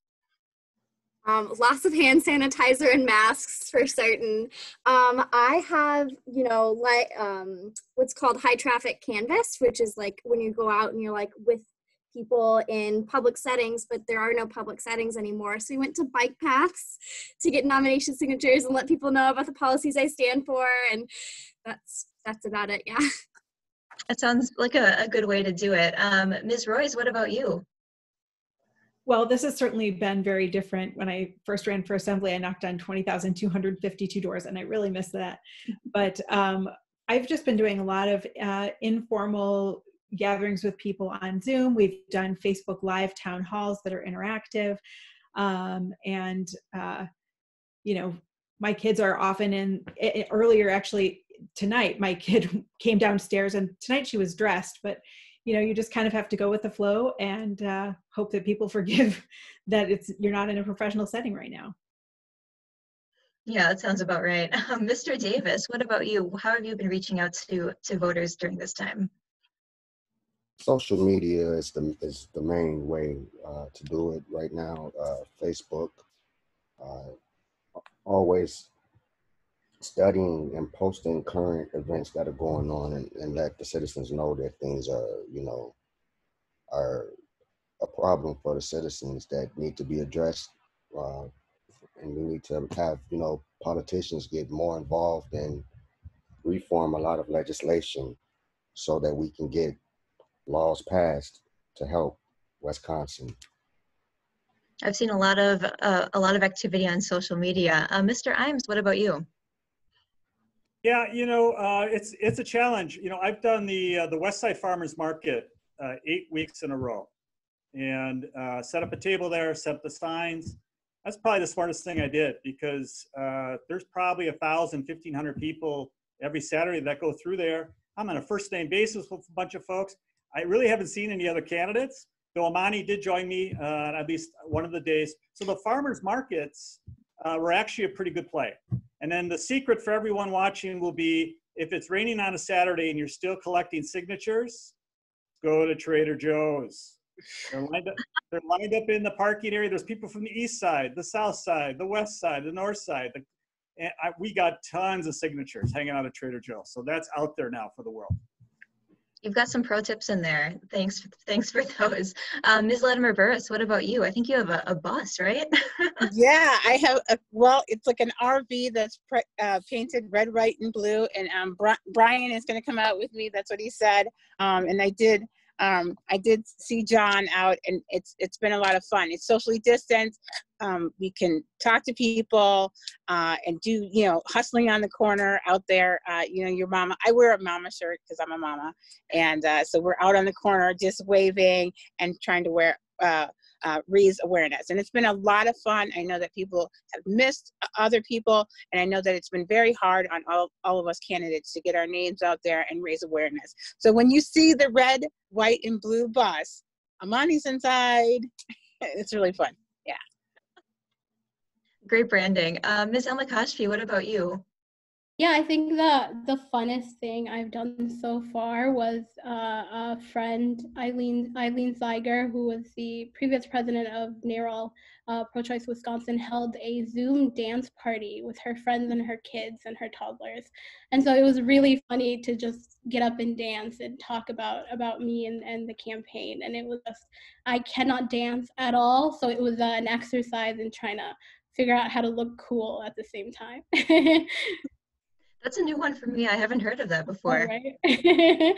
Um, lots of hand sanitizer and masks for certain. Um, I have, you know, like um, what's called high traffic canvas, which is like when you go out and you're like with people in public settings, but there are no public settings anymore. So we went to bike paths to get nomination signatures and let people know about the policies I stand for, and that's that's about it. Yeah. That sounds like a, a good way to do it. Um, Ms. Roys, what about you? Well, this has certainly been very different. When I first ran for assembly, I knocked on 20,252 doors, and I really miss that. But um, I've just been doing a lot of uh, informal gatherings with people on Zoom. We've done Facebook Live town halls that are interactive. Um, and, uh, you know, my kids are often in, it, earlier actually tonight, my kid came downstairs and tonight she was dressed, but you know you just kind of have to go with the flow and uh, hope that people forgive that it's you're not in a professional setting right now. Yeah that sounds about right. Um, mr davis what about you? How have you been reaching out to to voters during this time? Social media is the is the main way uh, to do it right now. Uh, facebook uh, always studying and posting current events that are going on and, and let the citizens know that things are, you know, are a problem for the citizens that need to be addressed. Uh, and we need to have, you know, politicians get more involved and reform a lot of legislation so that we can get laws passed to help Wisconsin. I've seen a lot of uh, a lot of activity on social media. Uh, Mr. Imes, what about you? Yeah, you know, uh, it's it's a challenge. You know, I've done the uh, the West Side Farmers Market uh, eight weeks in a row, and uh, set up a table there, set up the signs. That's probably the smartest thing I did because uh, there's probably a thousand, fifteen hundred people every Saturday that go through there. I'm on a first name basis with a bunch of folks. I really haven't seen any other candidates, though Amani did join me uh, at least one of the days. So the farmers markets were actually a pretty good play. And then the secret for everyone watching will be if it's raining on a Saturday and you're still collecting signatures, go to Trader Joe's. They're lined, up, they're lined up in the parking area. There's people from the east side, the south side, the west side, the north side. The, and I, we got tons of signatures hanging out at Trader Joe's. So that's out there now for the world. You've got some pro tips in there. Thanks, thanks for those. Um, Ms. Latimer Burris, what about you? I think you have a, a bus, right? yeah, I have. A, well, it's like an RV that's pre- uh, painted red, white, and blue. And um, Brian is going to come out with me. That's what he said. Um, and I did um, I did see John out, and it's it's been a lot of fun. It's socially distanced. Um, we can talk to people uh, and do you know hustling on the corner out there. Uh, you know, your mama. I wear a mama shirt because I'm a mama, and uh, so we're out on the corner just waving and trying to wear uh, raise awareness. And it's been a lot of fun. I know that people have missed other people, and I know that it's been very hard on all, all of us candidates to get our names out there and raise awareness. So when you see the red, white, and blue bus, Amani's inside. it's really fun. Yeah. Great branding. Uh, Ms. Elmikashfi, what about you? Yeah, I think the the funnest thing I've done so far was uh, a friend Eileen Eileen Zeiger, who was the previous president of NARAL uh, Pro-Choice Wisconsin, held a Zoom dance party with her friends and her kids and her toddlers, and so it was really funny to just get up and dance and talk about about me and and the campaign. And it was just I cannot dance at all, so it was uh, an exercise in trying to figure out how to look cool at the same time. That's a new one for me. I haven't heard of that before. Right.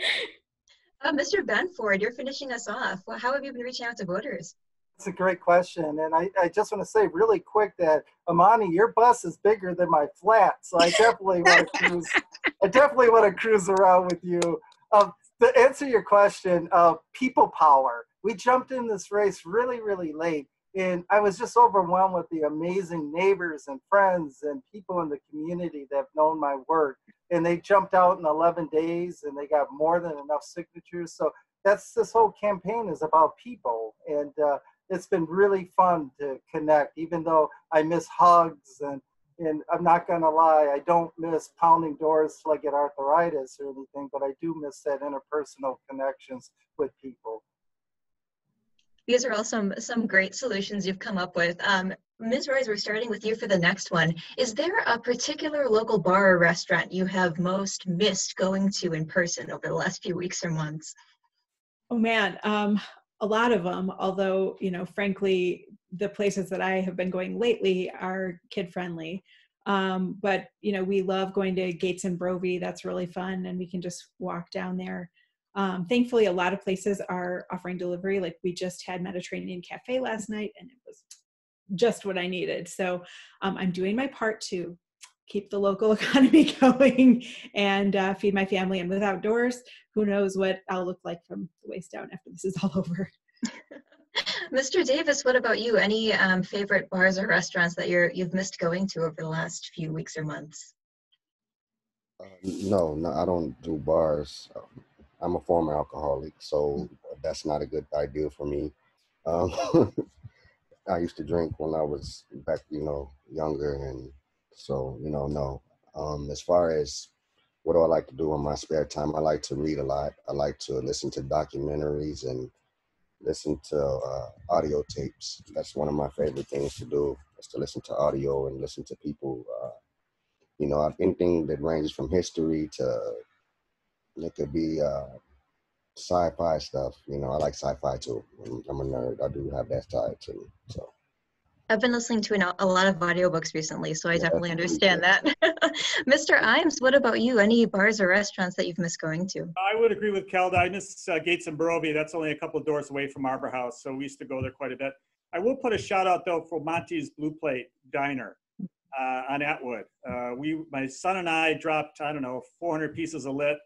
Uh, Mr. Benford, you're finishing us off. Well, how have you been reaching out to voters? It's a great question. And I, I just want to say really quick that Amani, your bus is bigger than my flat. So I definitely want to cruise. I definitely want to cruise around with you. Um, to answer your question, uh, people power. We jumped in this race really, really late. And I was just overwhelmed with the amazing neighbors and friends and people in the community that have known my work. And they jumped out in 11 days and they got more than enough signatures. So that's this whole campaign is about people. And uh, it's been really fun to connect, even though I miss hugs and and I'm not gonna lie, I don't miss pounding doors till I get arthritis or anything, but I do miss that interpersonal connections with people. These are all some, some great solutions you've come up with. Um, Ms. Roys, we're starting with you for the next one. Is there a particular local bar or restaurant you have most missed going to in person over the last few weeks or months? Oh man, um, a lot of them. Although you know, frankly, the places that I have been going lately are kid friendly. Um, but you know, we love going to Gates and Brovi. That's really fun, and we can just walk down there. Um, thankfully, a lot of places are offering delivery. Like we just had Mediterranean Cafe last night, and it was just what I needed. So um, I'm doing my part to keep the local economy going and uh, feed my family. And with outdoors, who knows what I'll look like from the waist down after this is all over. Mr. Davis, what about you? Any um, favorite bars or restaurants that you're you've missed going to over the last few weeks or months? Uh, no, no, I don't do bars. Um, I'm a former alcoholic, so that's not a good idea for me. Um, I used to drink when I was back, you know, younger, and so you know, no. Um, as far as what do I like to do in my spare time, I like to read a lot. I like to listen to documentaries and listen to uh, audio tapes. That's one of my favorite things to do is to listen to audio and listen to people. Uh, you know, anything that ranges from history to it could be uh, sci-fi stuff. You know, I like sci-fi too. I'm a nerd. I do have that side too. So. I've been listening to an, a lot of audiobooks recently, so I yeah, definitely understand that. Mr. Imes, what about you? Any bars or restaurants that you've missed going to? I would agree with Kelda. I miss uh, Gates and Brovi. That's only a couple of doors away from Arbor House, so we used to go there quite a bit. I will put a shout out though for Monty's Blue Plate Diner uh, on Atwood. Uh, we, my son and I, dropped I don't know 400 pieces of lit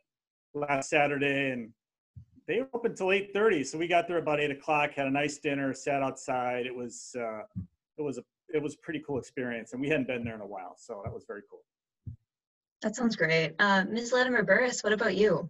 last Saturday, and they were open until 8:30. So we got there about eight o'clock, had a nice dinner, sat outside. It was uh, it was a it was a pretty cool experience, and we hadn't been there in a while, so that was very cool. That sounds great, uh, Ms. Latimer Burris. What about you?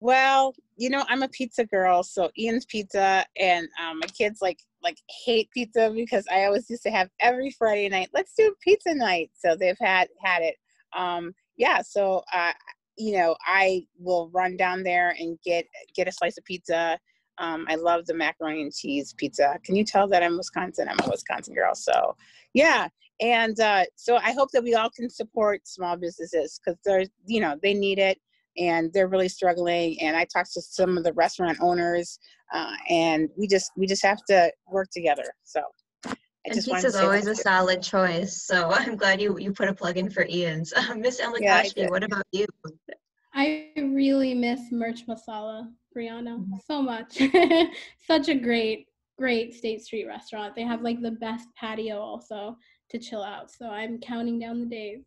Well, you know, I'm a pizza girl, so Ian's Pizza, and um, my kids like like hate pizza because I always used to have every Friday night. Let's do pizza night, so they've had had it. Um, yeah, so uh, you know, I will run down there and get get a slice of pizza. Um, I love the macaroni and cheese pizza. Can you tell that I'm Wisconsin? I'm a Wisconsin girl. So, yeah. And uh, so I hope that we all can support small businesses because they're, you know, they need it and they're really struggling. And I talked to some of the restaurant owners, uh, and we just we just have to work together. So I and pizza is always a solid choice. So I'm glad you you put a plug in for Ian's. Miss Emily yeah, what about you? I really miss Mirch Masala, Briana, mm-hmm. so much. Such a great, great State Street restaurant. They have like the best patio also to chill out. So I'm counting down the days.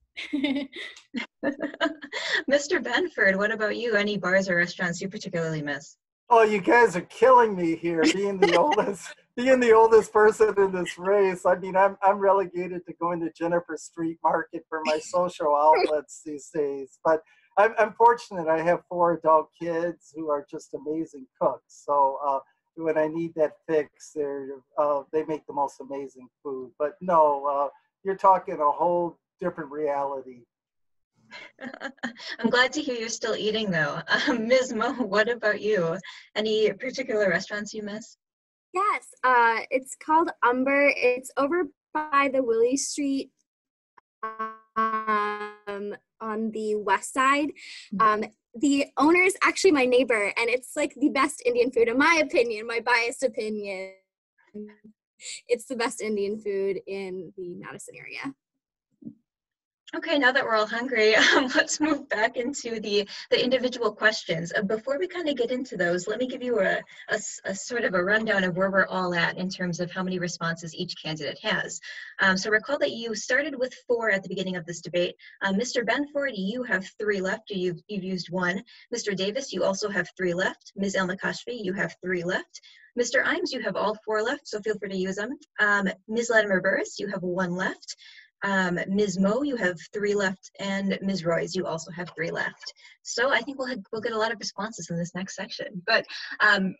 Mr. Benford, what about you? Any bars or restaurants you particularly miss? Oh, you guys are killing me here, being the oldest, being the oldest person in this race. I mean, I'm I'm relegated to going to Jennifer Street Market for my social outlets these days. But I'm, I'm fortunate. I have four adult kids who are just amazing cooks. So uh, when I need that fix, they're uh, they make the most amazing food. But no, uh, you're talking a whole different reality I'm glad to hear you're still eating though. Um, Ms. Moe, what about you? Any particular restaurants you miss? Yes, uh, it's called Umber. It's over by the Willy Street um, on the west side. Um, the owner is actually my neighbor, and it's like the best Indian food, in my opinion, my biased opinion. It's the best Indian food in the Madison area. Okay, now that we're all hungry, um, let's move back into the, the individual questions. Uh, before we kind of get into those, let me give you a, a, a, sort of a rundown of where we're all at in terms of how many responses each candidate has. Um, so recall that you started with four at the beginning of this debate. Um, Mr. Benford, you have three left, you've, you've used one. Mr. Davis, you also have three left. Ms. Elmikashfi, you have three left. Mr. Imes, you have all four left, so feel free to use them. Um, Ms. Latimer Burris, you have one left. Um, Ms. Moe, you have three left, and Ms. Roys, you also have three left. So I think we'll we'll get a lot of responses in this next section. But um,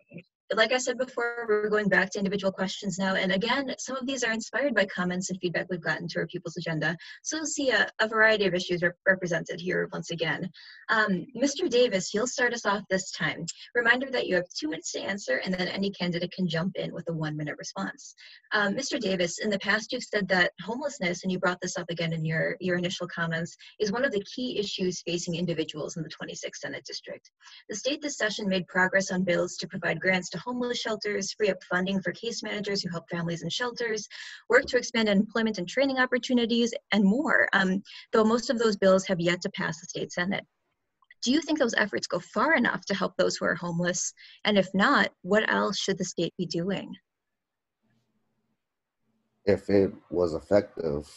like I said before, we're going back to individual questions now. And again, some of these are inspired by comments and feedback we've gotten to our People's Agenda. So you'll see a, a variety of issues rep represented here once again. Um, Mr. Davis, you'll start us off this time. Reminder that you have two minutes to answer and then any candidate can jump in with a one minute response. Um, Mr. Davis, in the past you've said that homelessness, and you brought this up again in your, your initial comments, is one of the key issues facing individuals in the 26th Senate District. The state this session made progress on bills to provide grants to homeless shelters, free up funding for case managers who help families in shelters, work to expand employment and training opportunities, and more, um, though most of those bills have yet to pass the state Senate. Do you think those efforts go far enough to help those who are homeless? And if not, what else should the state be doing? If it was effective,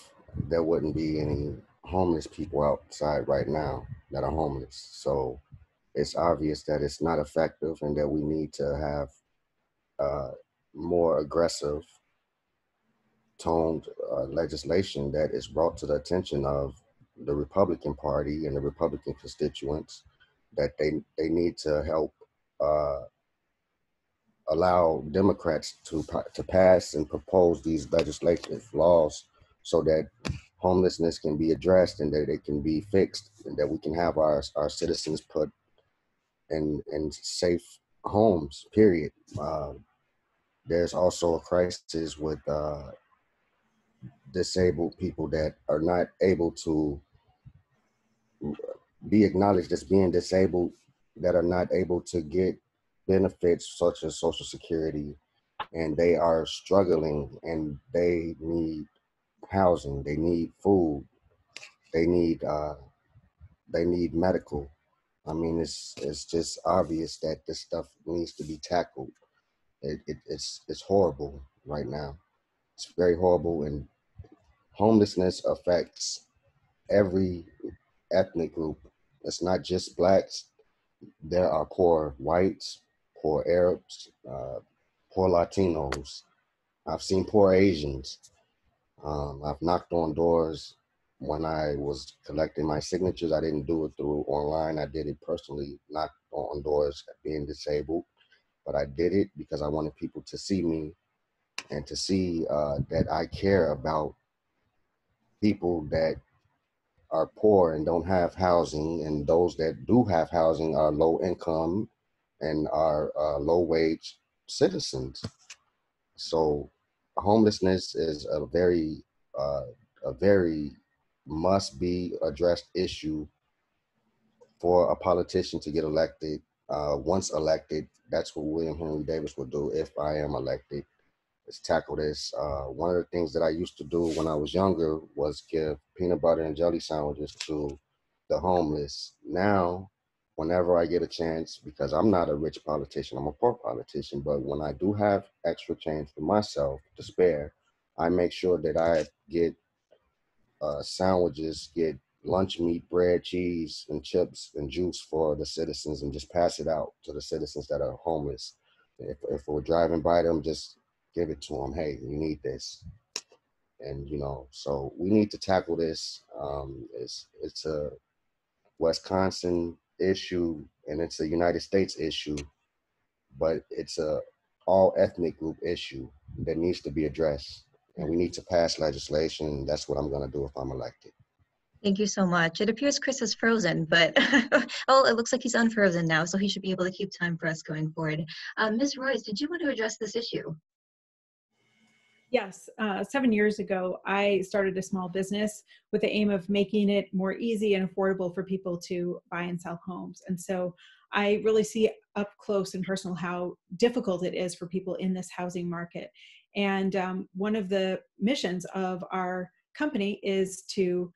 there wouldn't be any homeless people outside right now that are homeless. So it's obvious that it's not effective and that we need to have uh, more aggressive toned uh, legislation that is brought to the attention of the Republican Party and the Republican constituents that they they need to help uh, allow Democrats to to pass and propose these legislative laws so that homelessness can be addressed and that it can be fixed and that we can have our our citizens put in in safe homes. Period. Uh, there's also a crisis with uh, disabled people that are not able to be acknowledged as being disabled, that are not able to get benefits such as Social Security, and they are struggling and they need housing, they need food, they need uh, they need medical. I mean, it's it's just obvious that this stuff needs to be tackled. It, it, it's it's horrible right now. It's very horrible, and homelessness affects every ethnic group. It's not just blacks. There are poor whites, poor Arabs, uh, poor Latinos. I've seen poor Asians. Um, I've knocked on doors when I was collecting my signatures. I didn't do it through online. I did it personally, knocked on doors being disabled but I did it because I wanted people to see me and to see uh, that I care about people that are poor and don't have housing, and those that do have housing are low income and are uh, low wage citizens. So homelessness is a very uh, a very must be addressed issue for a politician to get elected uh, once elected, that's what William Henry Davis will do if I am elected, is tackle this. Uh, one of the things that I used to do when I was younger was give peanut butter and jelly sandwiches to the homeless. Now, whenever I get a chance, because I'm not a rich politician, I'm a poor politician, but when I do have extra change for myself to spare, I make sure that I get uh, sandwiches, get lunch meat, bread, cheese, and chips and juice for the citizens and just pass it out to the citizens that are homeless. If, if we're driving by them, just give it to them. Hey, you need this. And, you know, so we need to tackle this. Um, it's, it's a Wisconsin issue and it's a United States issue, but it's a all ethnic group issue that needs to be addressed. And we need to pass legislation. That's what I'm going to do if I'm elected. Thank you so much. It appears Chris is frozen, but oh, it looks like he's unfrozen now, so he should be able to keep time for us going forward. Um, Ms. Roys, did you want to address this issue? Yes, uh, seven years ago, I started a small business with the aim of making it more easy and affordable for people to buy and sell homes. And so I really see up close and personal how difficult it is for people in this housing market. And um, one of the missions of our company is to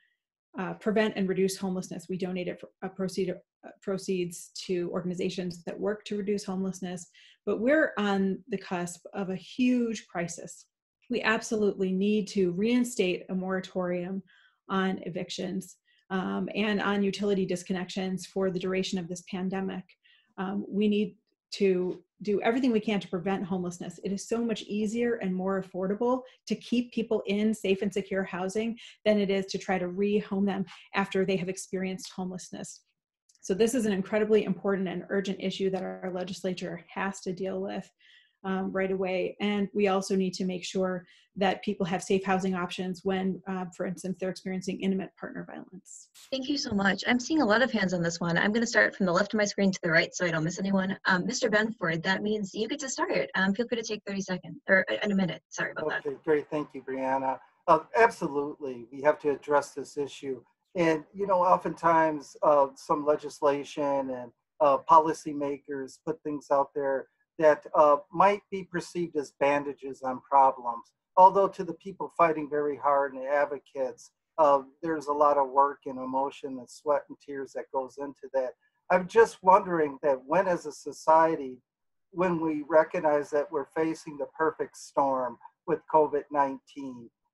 uh, prevent and reduce homelessness. We donate it for, uh, proceed, uh, proceeds to organizations that work to reduce homelessness, but we're on the cusp of a huge crisis. We absolutely need to reinstate a moratorium on evictions um, and on utility disconnections for the duration of this pandemic. Um, we need to do everything we can to prevent homelessness. It is so much easier and more affordable to keep people in safe and secure housing than it is to try to rehome them after they have experienced homelessness. So, this is an incredibly important and urgent issue that our legislature has to deal with um, right away. And we also need to make sure that people have safe housing options when, uh, for instance, they're experiencing intimate partner violence. Thank you so much. I'm seeing a lot of hands on this one. I'm going to start from the left of my screen to the right so I don't miss anyone. Um, Mr. Benford, that means you get to start. Um, feel free to take 30 seconds or uh, in a minute. Sorry about Okay, that. great. Thank you, Briana. Uh, absolutely, we have to address this issue. And, you know, oftentimes uh, some legislation and uh, policymakers put things out there that uh, might be perceived as bandages on problems. Although to the people fighting very hard and advocates, uh, there's a lot of work and emotion and sweat and tears that goes into that. I'm just wondering that when as a society, when we recognize that we're facing the perfect storm with COVID-19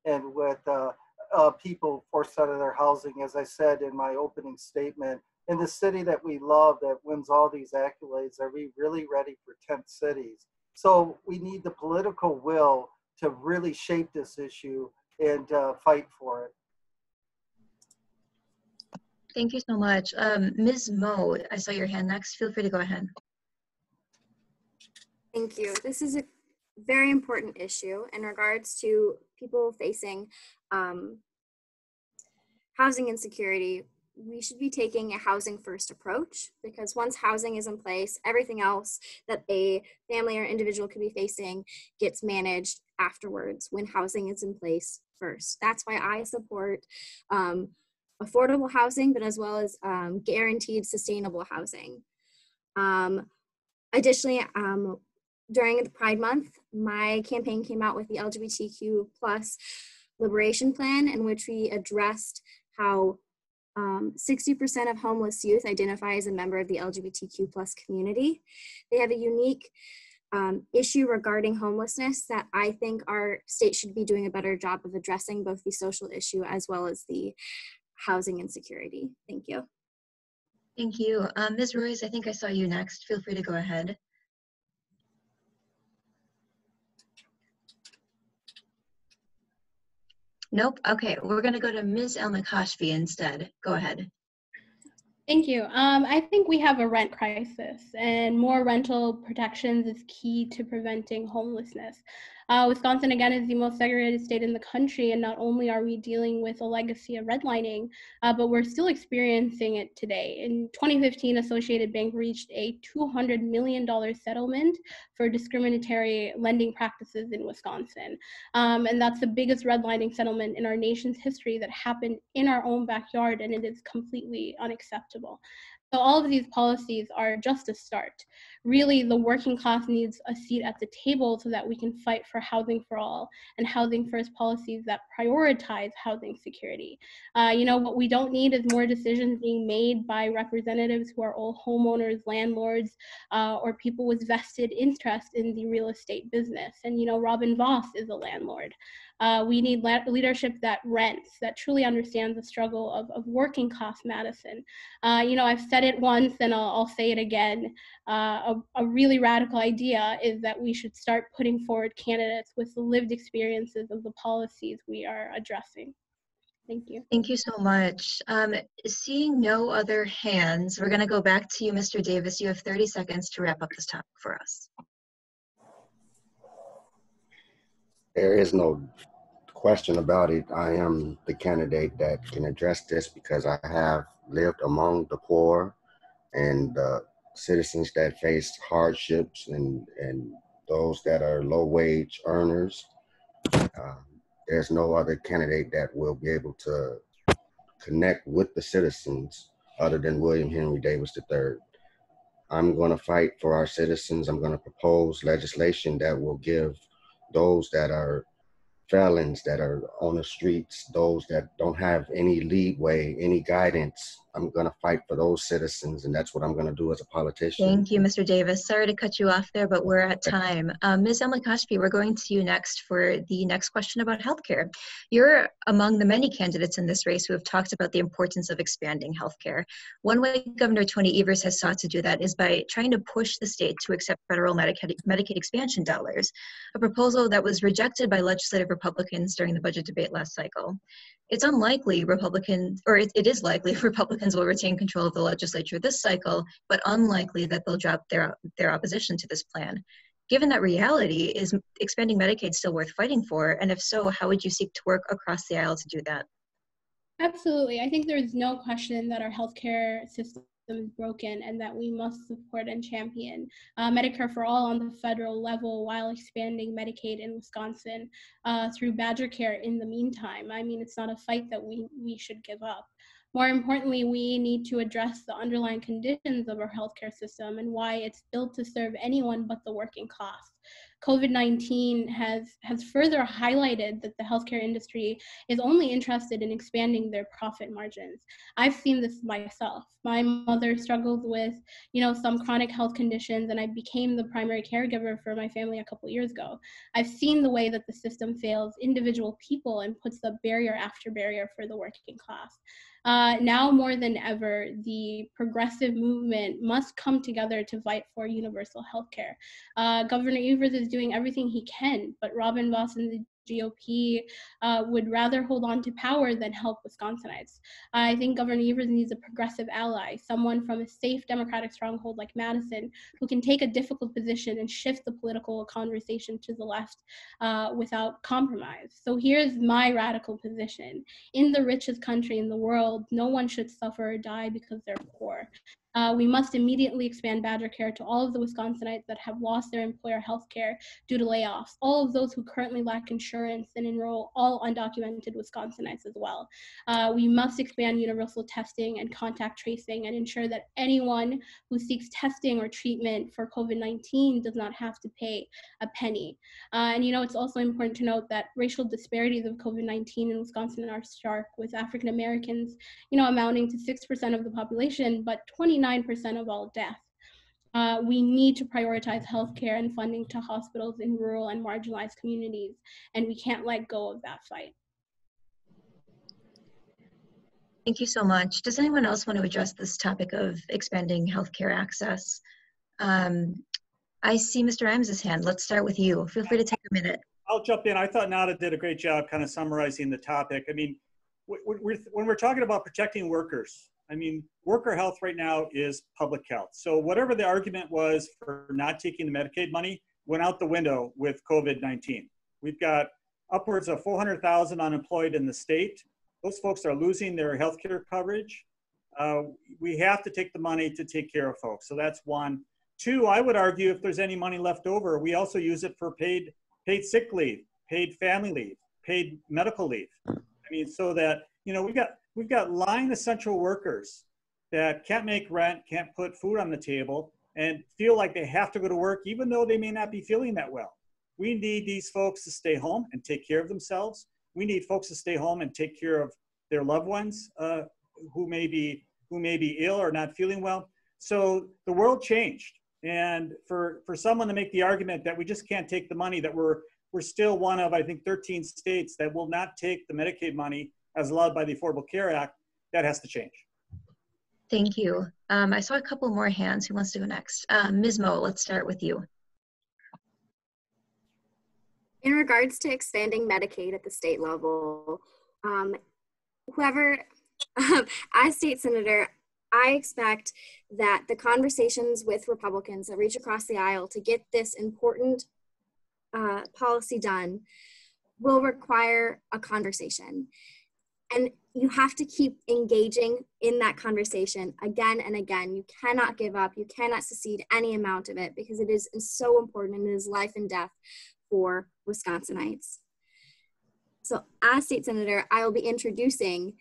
and with uh, uh, people forced out of their housing, as I said in my opening statement, in the city that we love that wins all these accolades, are we really ready for tent cities? So we need the political will to really shape this issue and uh, fight for it. Thank you so much. Um, Ms. Moe, I saw your hand next. Feel free to go ahead. Thank you. This is a very important issue in regards to people facing um, housing insecurity. We should be taking a housing first approach because once housing is in place, everything else that a family or individual could be facing gets managed afterwards when housing is in place first. That's why I support um, affordable housing, but as well as um, guaranteed sustainable housing. Um, additionally, um, during the Pride Month, my campaign came out with the LGBTQ plus liberation plan in which we addressed how 60% um, of homeless youth identify as a member of the LGBTQ plus community. They have a unique um, issue regarding homelessness that I think our state should be doing a better job of addressing both the social issue as well as the housing insecurity. Thank you. Thank you. Um, Ms. Roys, I think I saw you next. Feel free to go ahead. Nope. Okay, we're going to go to Ms. Elmikashfi instead. Go ahead. Thank you. Um, I think we have a rent crisis, and more rental protections is key to preventing homelessness. Uh, Wisconsin, again, is the most segregated state in the country, and not only are we dealing with a legacy of redlining, uh, but we're still experiencing it today. In 2015, Associated Bank reached a $200 million settlement for discriminatory lending practices in Wisconsin. Um, and that's the biggest redlining settlement in our nation's history that happened in our own backyard, and it is completely unacceptable. So all of these policies are just a start. Really, the working class needs a seat at the table so that we can fight for housing for all and housing first policies that prioritize housing security. Uh, you know, what we don't need is more decisions being made by representatives who are all homeowners, landlords, uh, or people with vested interest in the real estate business. And, you know, Robin Vos is a landlord. Uh, we need le- leadership that rents, that truly understands the struggle of, of working class Madison. Uh, you know, I've said it once and I'll, I'll say it again. Uh, a, a, really radical idea is that we should start putting forward candidates with the lived experiences of the policies we are addressing. Thank you. Thank you so much. Um, seeing no other hands, we're going to go back to you, Mr. Davis. You have 30 seconds to wrap up this topic for us. There is no question about it. I am the candidate that can address this because I have lived among the poor and uh, citizens that face hardships and, and those that are low wage earners. Uh, there's no other candidate that will be able to connect with the citizens other than William Henry Davis III. I'm going to fight for our citizens. I'm going to propose legislation that will give those that are felons that are on the streets, those that don't have any leadway, any guidance. I'm going to fight for those citizens, and that's what I'm going to do as a politician. Thank you, Mr. Davis. Sorry to cut you off there, but we're at time. Um, Ms. Elmikashfi, we're going to you next for the next question about healthcare. You're among the many candidates in this race who have talked about the importance of expanding healthcare. One way Governor Tony Evers has sought to do that is by trying to push the state to accept federal Medicaid, Medicaid expansion dollars, a proposal that was rejected by legislative Republicans during the budget debate last cycle. It's unlikely Republicans, or it, it is likely Republicans will retain control of the legislature this cycle, but unlikely that they'll drop their, their opposition to this plan. Given that reality, is expanding Medicaid still worth fighting for? And if so, how would you seek to work across the aisle to do that? Absolutely. I think there's no question that our healthcare system is broken and that we must support and champion uh, Medicare for all on the federal level while expanding Medicaid in Wisconsin uh, through Badger Care in the meantime. I mean, it's not a fight that we, we should give up. More importantly, we need to address the underlying conditions of our healthcare system and why it's built to serve anyone but the working class. COVID-19 has has further highlighted that the healthcare industry is only interested in expanding their profit margins. I've seen this myself. My mother struggled with, you know, some chronic health conditions and I became the primary caregiver for my family a couple years ago. I've seen the way that the system fails individual people and puts up barrier after barrier for the working class. Uh, now more than ever, the progressive movement must come together to fight for universal health care. Uh, Governor Evers is doing everything he can, but Robin the GOP uh, would rather hold on to power than help Wisconsinites. I think Governor Evers needs a progressive ally, someone from a safe Democratic stronghold like Madison, who can take a difficult position and shift the political conversation to the left uh, without compromise. So here's my radical position. In the richest country in the world, no one should suffer or die because they're poor. Uh, we must immediately expand Badger Care to all of the Wisconsinites that have lost their employer health care due to layoffs, all of those who currently lack insurance and enroll all undocumented Wisconsinites as well. Uh, we must expand universal testing and contact tracing and ensure that anyone who seeks testing or treatment for COVID-19 does not have to pay a penny. Uh, and you know, it's also important to note that racial disparities of COVID-19 in Wisconsin are stark, with African Americans, you know, amounting to 6% of the population, but 29 99% of all death. Uh, we need to prioritize healthcare and funding to hospitals in rural and marginalized communities, and we can't let go of that fight. Thank you so much. Does anyone else want to address this topic of expanding healthcare access? Um, I see Mr. Imes's hand. Let's start with you. Feel free to take a minute. I'll jump in. I thought Nada did a great job kind of summarizing the topic. I mean, we're, when we're talking about protecting workers, I mean, worker health right now is public health. So whatever the argument was for not taking the Medicaid money went out the window with COVID-19. We've got upwards of 400,000 unemployed in the state. Those folks are losing their health care coverage. Uh, we have to take the money to take care of folks. So that's one. Two, I would argue if there's any money left over, we also use it for paid, paid sick leave, paid family leave, paid medical leave. I mean, so that, you know, we got, we've got line essential workers that can't make rent, can't put food on the table, and feel like they have to go to work even though they may not be feeling that well. We need these folks to stay home and take care of themselves. We need folks to stay home and take care of their loved ones uh, who may be who may be ill or not feeling well. So the world changed, and for for someone to make the argument that we just can't take the money that we're we're still one of I think 13 states that will not take the Medicaid money as allowed by the Affordable Care Act, that has to change. Thank you. Um, I saw a couple more hands. Who wants to go next? Um, Ms. Moe, let's start with you. In regards to expanding Medicaid at the state level, um, whoever, as state senator, I expect that the conversations with Republicans that reach across the aisle to get this important uh, policy done will require a conversation. And you have to keep engaging in that conversation again and again. You cannot give up. You cannot secede any amount of it because it is so important and it is life and death for Wisconsinites. So, as state senator, I will be introducing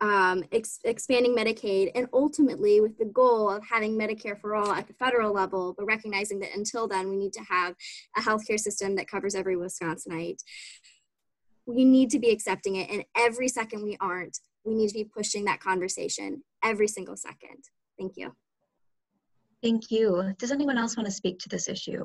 um, ex- expanding Medicaid and ultimately with the goal of having Medicare for all at the federal level, but recognizing that until then we need to have a healthcare system that covers every Wisconsinite. We need to be accepting it, and every second we aren't, we need to be pushing that conversation every single second. Thank you. Thank you. Does anyone else want to speak to this issue?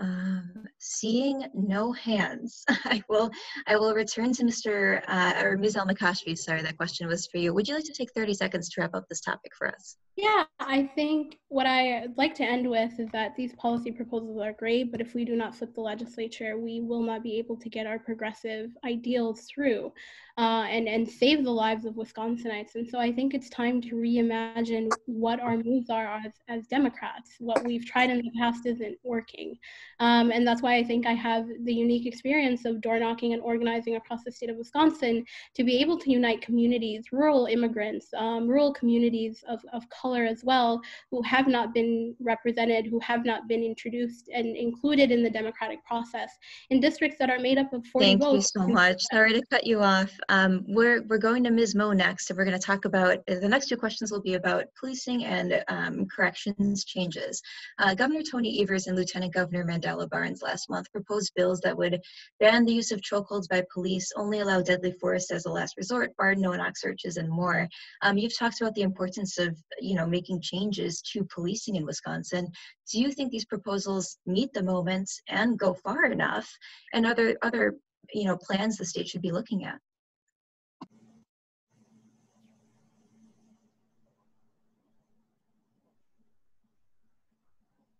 Um, seeing no hands, I will I will return to Mr. Uh, or Ms. Elmikashfi. Sorry, that question was for you. Would you like to take 30 seconds to wrap up this topic for us? Yeah, I think what I'd like to end with is that these policy proposals are great, but if we do not flip the legislature, we will not be able to get our progressive ideals through uh, and, and save the lives of Wisconsinites. And so I think it's time to reimagine what our moves are as, as Democrats. What we've tried in the past isn't working. Um, and that's why I think I have the unique experience of door knocking and organizing across the state of Wisconsin to be able to unite communities, rural immigrants, um, rural communities of, of color as well, who have not been represented, who have not been introduced and included in the democratic process in districts that are made up of 40 Thank votes. you so much. Sorry to cut you off. Um, we're, we're going to Ms. Moe next, and we're going to talk about, the next two questions will be about policing and um, corrections changes. Uh, Governor Tony Evers and Lieutenant Governor Mandela Barnes last month proposed bills that would ban the use of chokeholds by police, only allow deadly force as a last resort, bar no-knock searches, and more. Um, you've talked about the importance of, you know, making changes to policing in Wisconsin. Do you think these proposals meet the moment and go far enough? And other other you know plans the state should be looking at?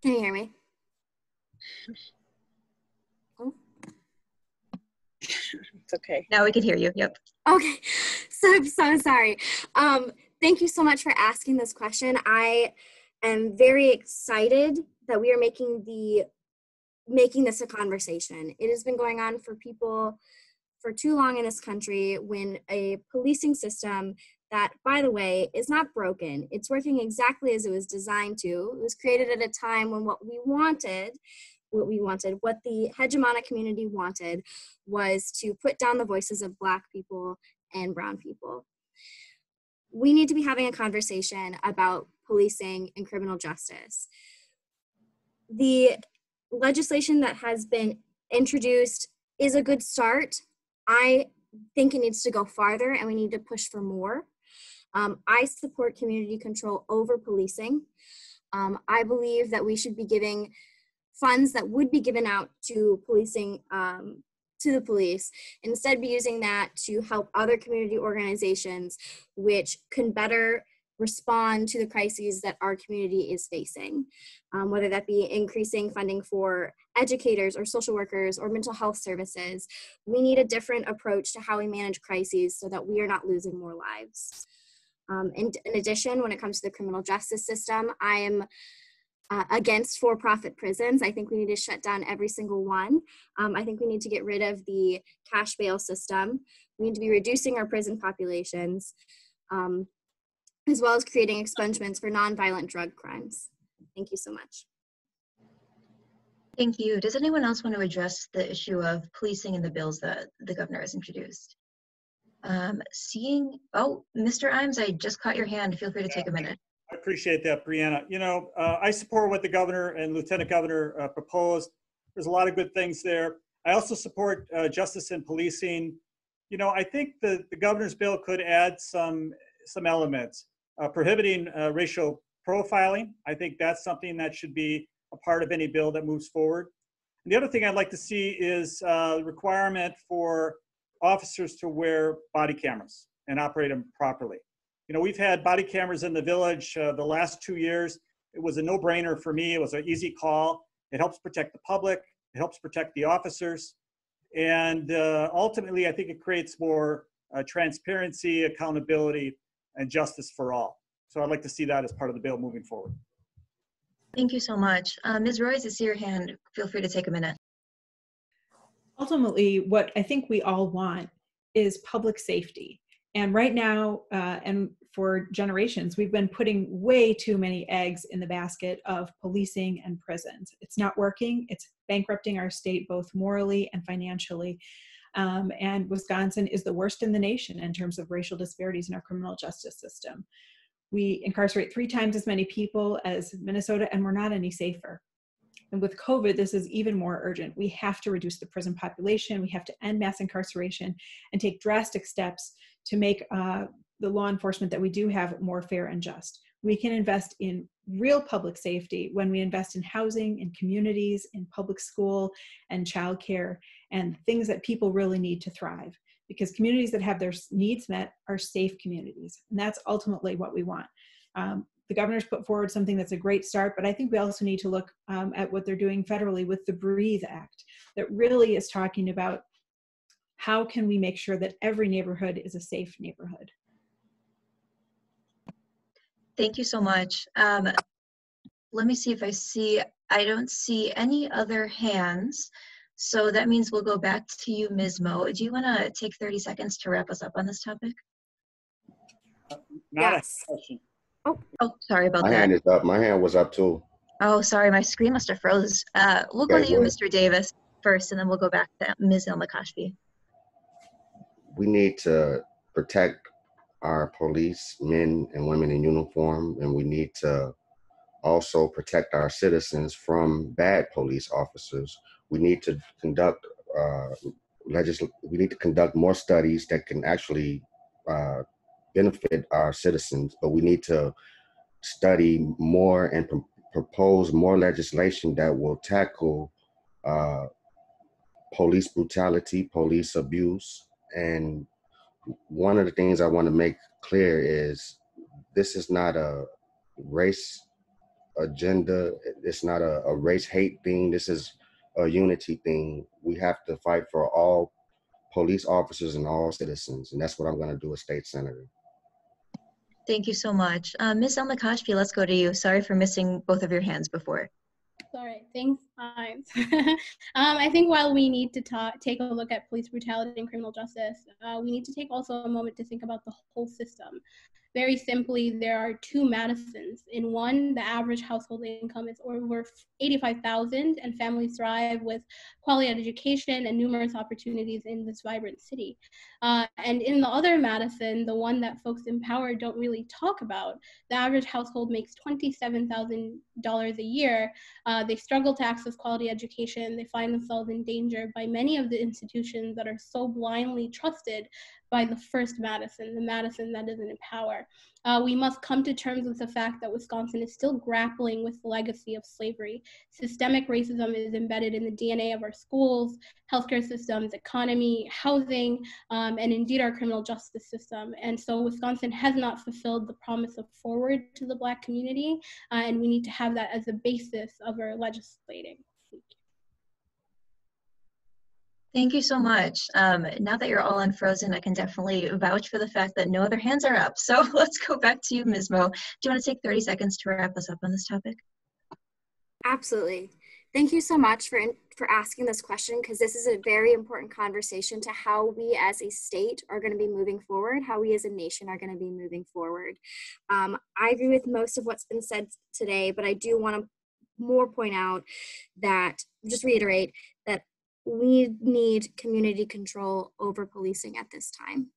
Can you hear me? It's okay. Now we can hear you. Yep. Okay, so I'm so sorry. Um, thank you so much for asking this question. I am very excited that we are making the making this a conversation. It has been going on for people for too long in this country when a policing system that, by the way, is not broken. It's working exactly as it was designed to. It was created at a time when what we wanted, what we wanted, what the hegemonic community wanted, was to put down the voices of Black people and Brown people. We need to be having a conversation about policing and criminal justice. The legislation that has been introduced is a good start. I think it needs to go farther and we need to push for more. Um, I support community control over policing. Um, I believe that we should be giving funds that would be given out to policing um, to the police instead be using that to help other community organizations which can better respond to the crises that our community is facing, um, whether that be increasing funding for educators or social workers or mental health services. We need a different approach to how we manage crises so that we are not losing more lives. Um, in, in addition, when it comes to the criminal justice system, I am uh, against for-profit prisons. I think we need to shut down every single one. Um, I think we need to get rid of the cash bail system. We need to be reducing our prison populations. Um, as well as creating expungements for nonviolent drug crimes. Thank you so much. Thank you. Does anyone else want to address the issue of policing in the bills that the governor has introduced? Um, seeing, oh, Mr. Imes, I just caught your hand. Feel free to take a minute. I appreciate that, Briana. You know, uh, I support what the governor and lieutenant governor uh, proposed. There's a lot of good things there. I also support uh, justice and policing. You know, I think the, the governor's bill could add some some elements uh, prohibiting uh, racial profiling. I think that's something that should be a part of any bill that moves forward. And the other thing I'd like to see is uh, requirement for officers to wear body cameras and operate them properly. You know, we've had body cameras in the village uh, the last two years. It was a no-brainer for me. It was an easy call. It helps protect the public. It helps protect the officers. And uh, ultimately, I think it creates more uh, transparency, accountability, and justice for all. So I'd like to see that as part of the bill moving forward. Thank you so much. Uh, Ms. Roys, I see your hand. Feel free to take a minute. ultimately, what I think we all want is public safety. And right now, uh, and for generations, we've been putting way too many eggs in the basket of policing and prisons. It's not working, it's bankrupting our state both morally and financially. Um, and Wisconsin is the worst in the nation in terms of racial disparities in our criminal justice system. We incarcerate three times as many people as Minnesota, and we're not any safer. And with COVID, this is even more urgent. We have to reduce the prison population, we have to end mass incarceration, and take drastic steps to make uh, the law enforcement that we do have more fair and just. We can invest in real public safety when we invest in housing, in communities, in public school, and childcare, and things that people really need to thrive. Because communities that have their needs met are safe communities, and that's ultimately what we want. Um, the governor's put forward something that's a great start, but I think we also need to look um, at what they're doing federally with the Breathe Act, that really is talking about how can we make sure that every neighborhood is a safe neighborhood. Thank you so much. Um, let me see if I see, I don't see any other hands. So that means we'll go back to you, Ms. Moe. Do you want to take 30 seconds to wrap us up on this topic? Not Yes. a question. Oh, sorry about My that. hand is up. My hand was up too. Oh, sorry, my screen must have froze. Uh, we'll go to you, go Mr. Davis, first, and then we'll go back to Ms. Elmikashfi. We need to protect our police men and women in uniform, and we need to also protect our citizens from bad police officers. We need to conduct uh, legisl- We need to conduct more studies that can actually uh, benefit our citizens, but we need to study more and pr- propose more legislation that will tackle uh, police brutality, police abuse, and one of the things I want to make clear is this is not a race agenda. It's not a, a race hate thing. This is a unity thing. We have to fight for all police officers and all citizens, and that's what I'm going to do as state senator. Thank you so much. Uh, Ms. Elmikashfi, let's go to you. Sorry for missing both of your hands before. All right, thanks, Imes. um, I think while we need to talk, take a look at police brutality and criminal justice, uh, we need to take also a moment to think about the whole system. Very simply, there are two Madisons. In one, the average household income is over 85,000, and families thrive with quality education and numerous opportunities in this vibrant city. Uh, and in the other Madison, the one that folks in power don't really talk about, the average household makes $27,000 a year, uh, they struggle to access quality education. They find themselves in danger by many of the institutions that are so blindly trusted by the first Madison, the Madison that isn't in power. Uh, we must come to terms with the fact that Wisconsin is still grappling with the legacy of slavery. Systemic racism is embedded in the DNA of our schools, healthcare systems, economy, housing, um, and indeed our criminal justice system. And so Wisconsin has not fulfilled the promise of forward to the Black community, uh, and we need to have that as the basis of our legislating. Thank you so much. Um, now that you're all unfrozen, I can definitely vouch for the fact that no other hands are up. So let's go back to you, Ms. Moe. Do you want to take 30 seconds to wrap us up on this topic? Absolutely. Thank you so much for for asking this question because this is a very important conversation to how we as a state are going to be moving forward, how we as a nation are going to be moving forward. Um, I agree with most of what's been said today, but I do want to more point out that just reiterate that we need community control over policing at this time.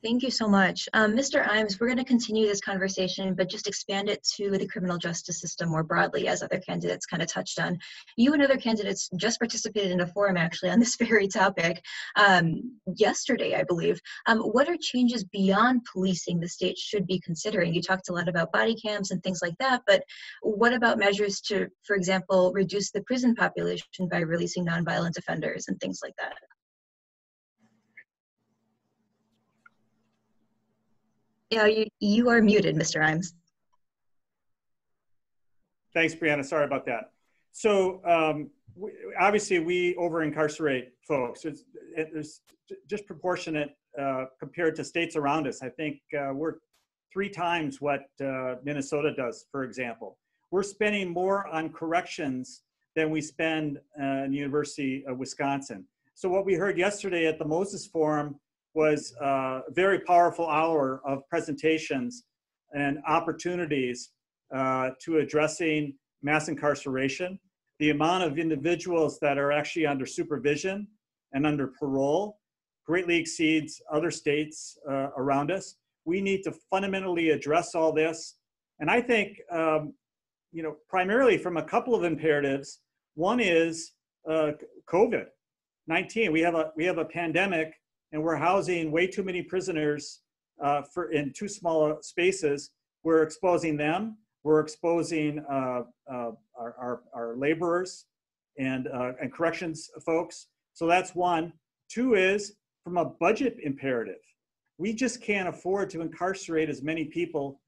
Thank you so much. Um, Mr. Imes, we're going to continue this conversation, but just expand it to the criminal justice system more broadly, as other candidates kind of touched on. You and other candidates just participated in a forum actually on this very topic um, yesterday, I believe. Um, what are changes beyond policing the state should be considering? You talked a lot about body cams and things like that, but what about measures to, for example, reduce the prison population by releasing nonviolent offenders and things like that? Yeah, you, you are muted, Mr. Imes. Thanks, Briana. Sorry about that. So um, we, obviously, we over incarcerate folks. It's, it, it's disproportionate uh, compared to states around us. I think uh, we're three times what uh, Minnesota does, for example. We're spending more on corrections than we spend uh, in the University of Wisconsin. So what we heard yesterday at the Moses Forum was a very powerful hour of presentations and opportunities uh, to addressing mass incarceration, the amount of individuals that are actually under supervision and under parole greatly exceeds other states uh, around us. We need to fundamentally address all this. And I think, um, you know, primarily from a couple of imperatives. One is uh, COVID 19. We have a we have a pandemic, and we're housing way too many prisoners uh, for in too small spaces. We're exposing them. We're exposing uh, uh, our, our, our laborers and uh, and corrections folks. So that's one. Two is from a budget imperative. We just can't afford to incarcerate as many people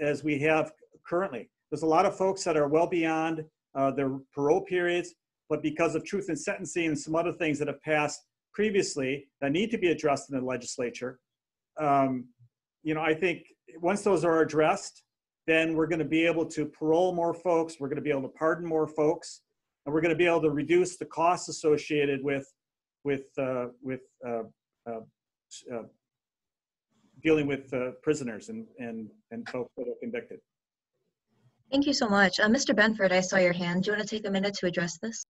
as we have currently. There's a lot of folks that are well beyond uh, their parole periods, but because of truth in sentencing and some other things that have passed previously that need to be addressed in the legislature, um, you know, I think once those are addressed, then we're going to be able to parole more folks, we're going to be able to pardon more folks, and we're going to be able to reduce the costs associated with with uh, with uh, uh, uh dealing with uh, prisoners and and and folks that are convicted. Thank you so much. Uh, Mr. Benford, I saw your hand. Do you want to take a minute to address this?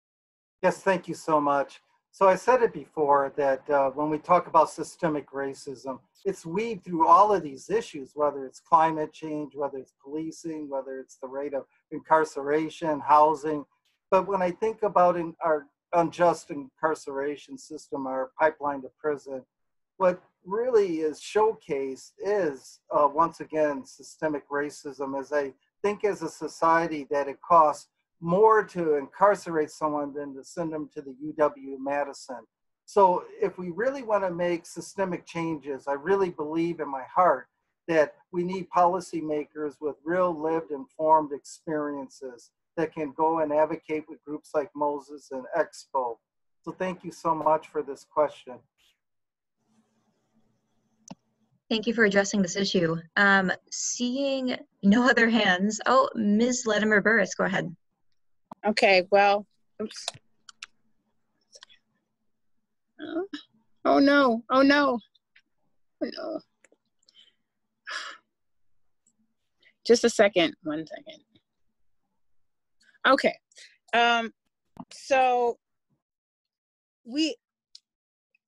Yes, thank you so much. So I said it before that uh, when we talk about systemic racism, it's weaved through all of these issues, whether it's climate change, whether it's policing, whether it's the rate of incarceration, housing. But when I think about in our unjust incarceration system, our pipeline to prison, what really is showcased is uh, once again systemic racism as I think as a society that it costs more to incarcerate someone than to send them to the UW Madison. So if we really want to make systemic changes, I really believe in my heart that we need policymakers with real lived informed experiences that can go and advocate with groups like Moses and Expo. So thank you so much for this question. Thank you for addressing this issue. Um, seeing no other hands. Oh, Ms. Latimer Burris, go ahead. Okay, well, oops. Oh, oh no, oh no, oh no. Just a second, one second. Okay, um, so we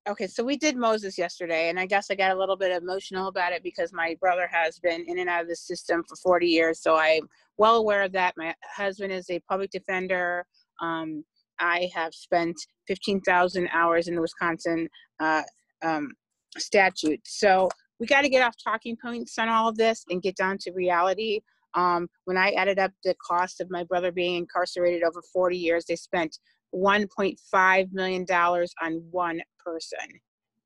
Okay, so we did Moses yesterday, and I guess I got a little bit emotional about it because my brother has been in and out of the system for 40 years. So I'm well aware of that. My husband is a public defender. Um, I have spent 15,000 hours in the Wisconsin uh, um, statute. So we got to get off talking points on all of this and get down to reality. Um, when I added up the cost of my brother being incarcerated over 40 years, they spent $1.5 million on one person.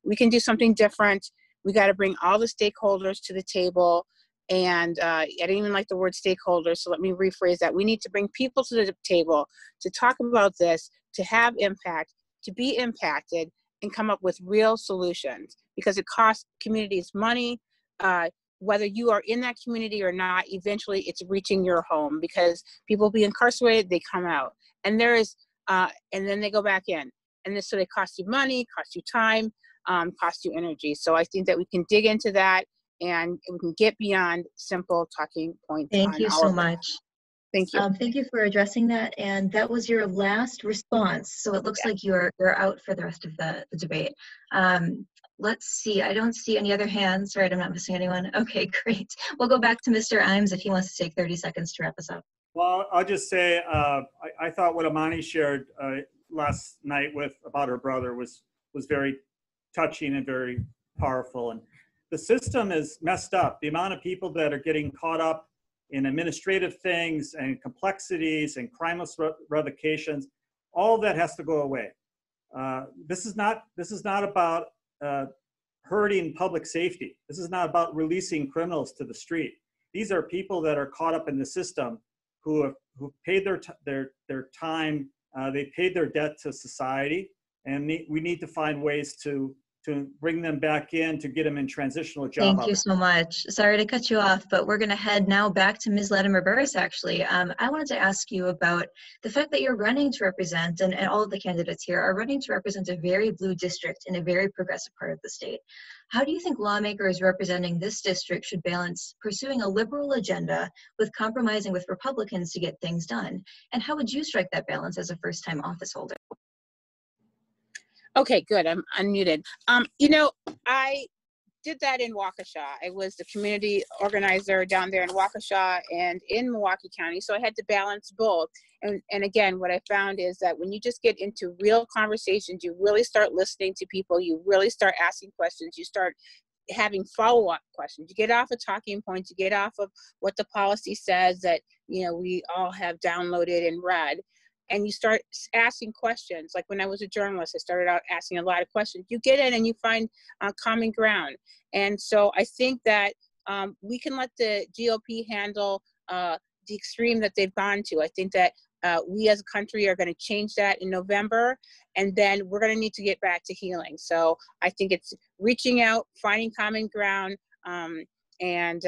We can do something different. We got to bring all the stakeholders to the table. And uh, I didn't even like the word stakeholders, so let me rephrase that. We need to bring people to the table to talk about this, to have impact, to be impacted, and come up with real solutions because it costs communities money. Uh, whether you are in that community or not, eventually it's reaching your home because people be incarcerated, they come out. And there is uh, and then they go back in. And this, so they cost you money, cost you time, um, cost you energy. So I think that we can dig into that and we can get beyond simple talking points. Thank you so much. Thank you. Um, thank you for addressing that. And that was your last response. So it looks yeah. like you're you're out for the rest of the, the debate. Um, let's see. I don't see any other hands. Right, I'm not missing anyone. Okay, great. We'll go back to Mr. Imes if he wants to take 30 seconds to wrap us up. Well, I'll just say uh, I, I, thought what Amani shared uh, last night with about her brother was was very touching and very powerful. And the system is messed up. The amount of people that are getting caught up in administrative things and complexities and crimeless re- revocations, all that has to go away. Uh, this is not this is not about uh, hurting public safety. This is not about releasing criminals to the street. These are people that are caught up in the system who have who paid their their their time. Uh, they paid their debt to society, and ne- we need to find ways to to bring them back in to get them in transitional job. Thank you so much. Sorry to cut you off, but we're going to head now back to Ms. Latimer Burris, actually. Um, I wanted to ask you about the fact that you're running to represent, and, and all of the candidates here are running to represent a very blue district in a very progressive part of the state. How do you think lawmakers representing this district should balance pursuing a liberal agenda with compromising with Republicans to get things done? And how would you strike that balance as a first-time office holder? Okay, good. I'm unmuted. Um, you know, I did that in Waukesha. I was the community organizer down there in Waukesha and in Milwaukee County, so I had to balance both. And and again, what I found is that when you just get into real conversations, you really start listening to people, you really start asking questions, you start having follow-up questions. You get off of talking points, you get off of what the policy says that, you know, we all have downloaded and read and you start asking questions. Like when I was a journalist, I started out asking a lot of questions. You get in and you find uh, common ground. And so I think that um, we can let the GOP handle uh, the extreme that they've gone to. I think that uh, we as a country are going to change that in November, and then we're going to need to get back to healing. So I think it's reaching out, finding common ground, um, and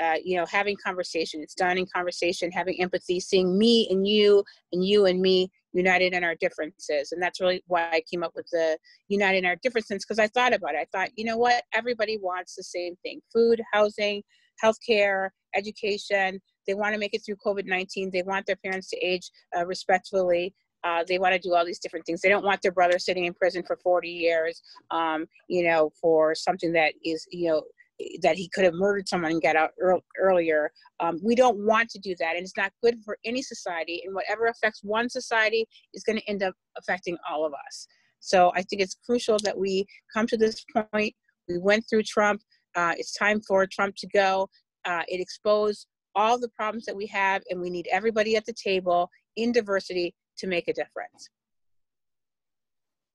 uh, you know, having conversation. It's done in conversation, having empathy, seeing me and you and you and me united in our differences. And that's really why I came up with the united in our differences because I thought about it. I thought, you know what? Everybody wants the same thing food, housing, healthcare, education. They want to make it through COVID 19. They want their parents to age uh, respectfully. Uh, they want to do all these different things. They don't want their brother sitting in prison for 40 years, um, you know, for something that is, you know, that he could have murdered someone and got out ear- earlier. Um, we don't want to do that, and it's not good for any society. And whatever affects one society is going to end up affecting all of us. So I think it's crucial that we come to this point. We went through Trump. Uh, it's time for Trump to go. Uh, it exposed all the problems that we have, and we need everybody at the table in diversity to make a difference.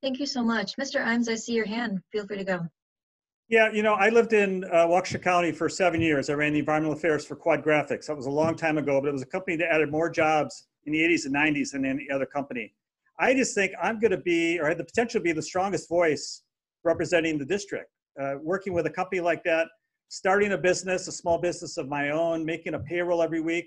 Thank you so much. Mr. Imes, I see your hand. Feel free to go. Yeah, you know, I lived in uh, Waukesha County for seven years. I ran the environmental affairs for Quad Graphics. That was a long time ago, but it was a company that added more jobs in the 80s and 90s than any other company. I just think I'm going to be, or had the potential to be, the strongest voice representing the district. Uh, working with a company like that, starting a business, a small business of my own, making a payroll every week,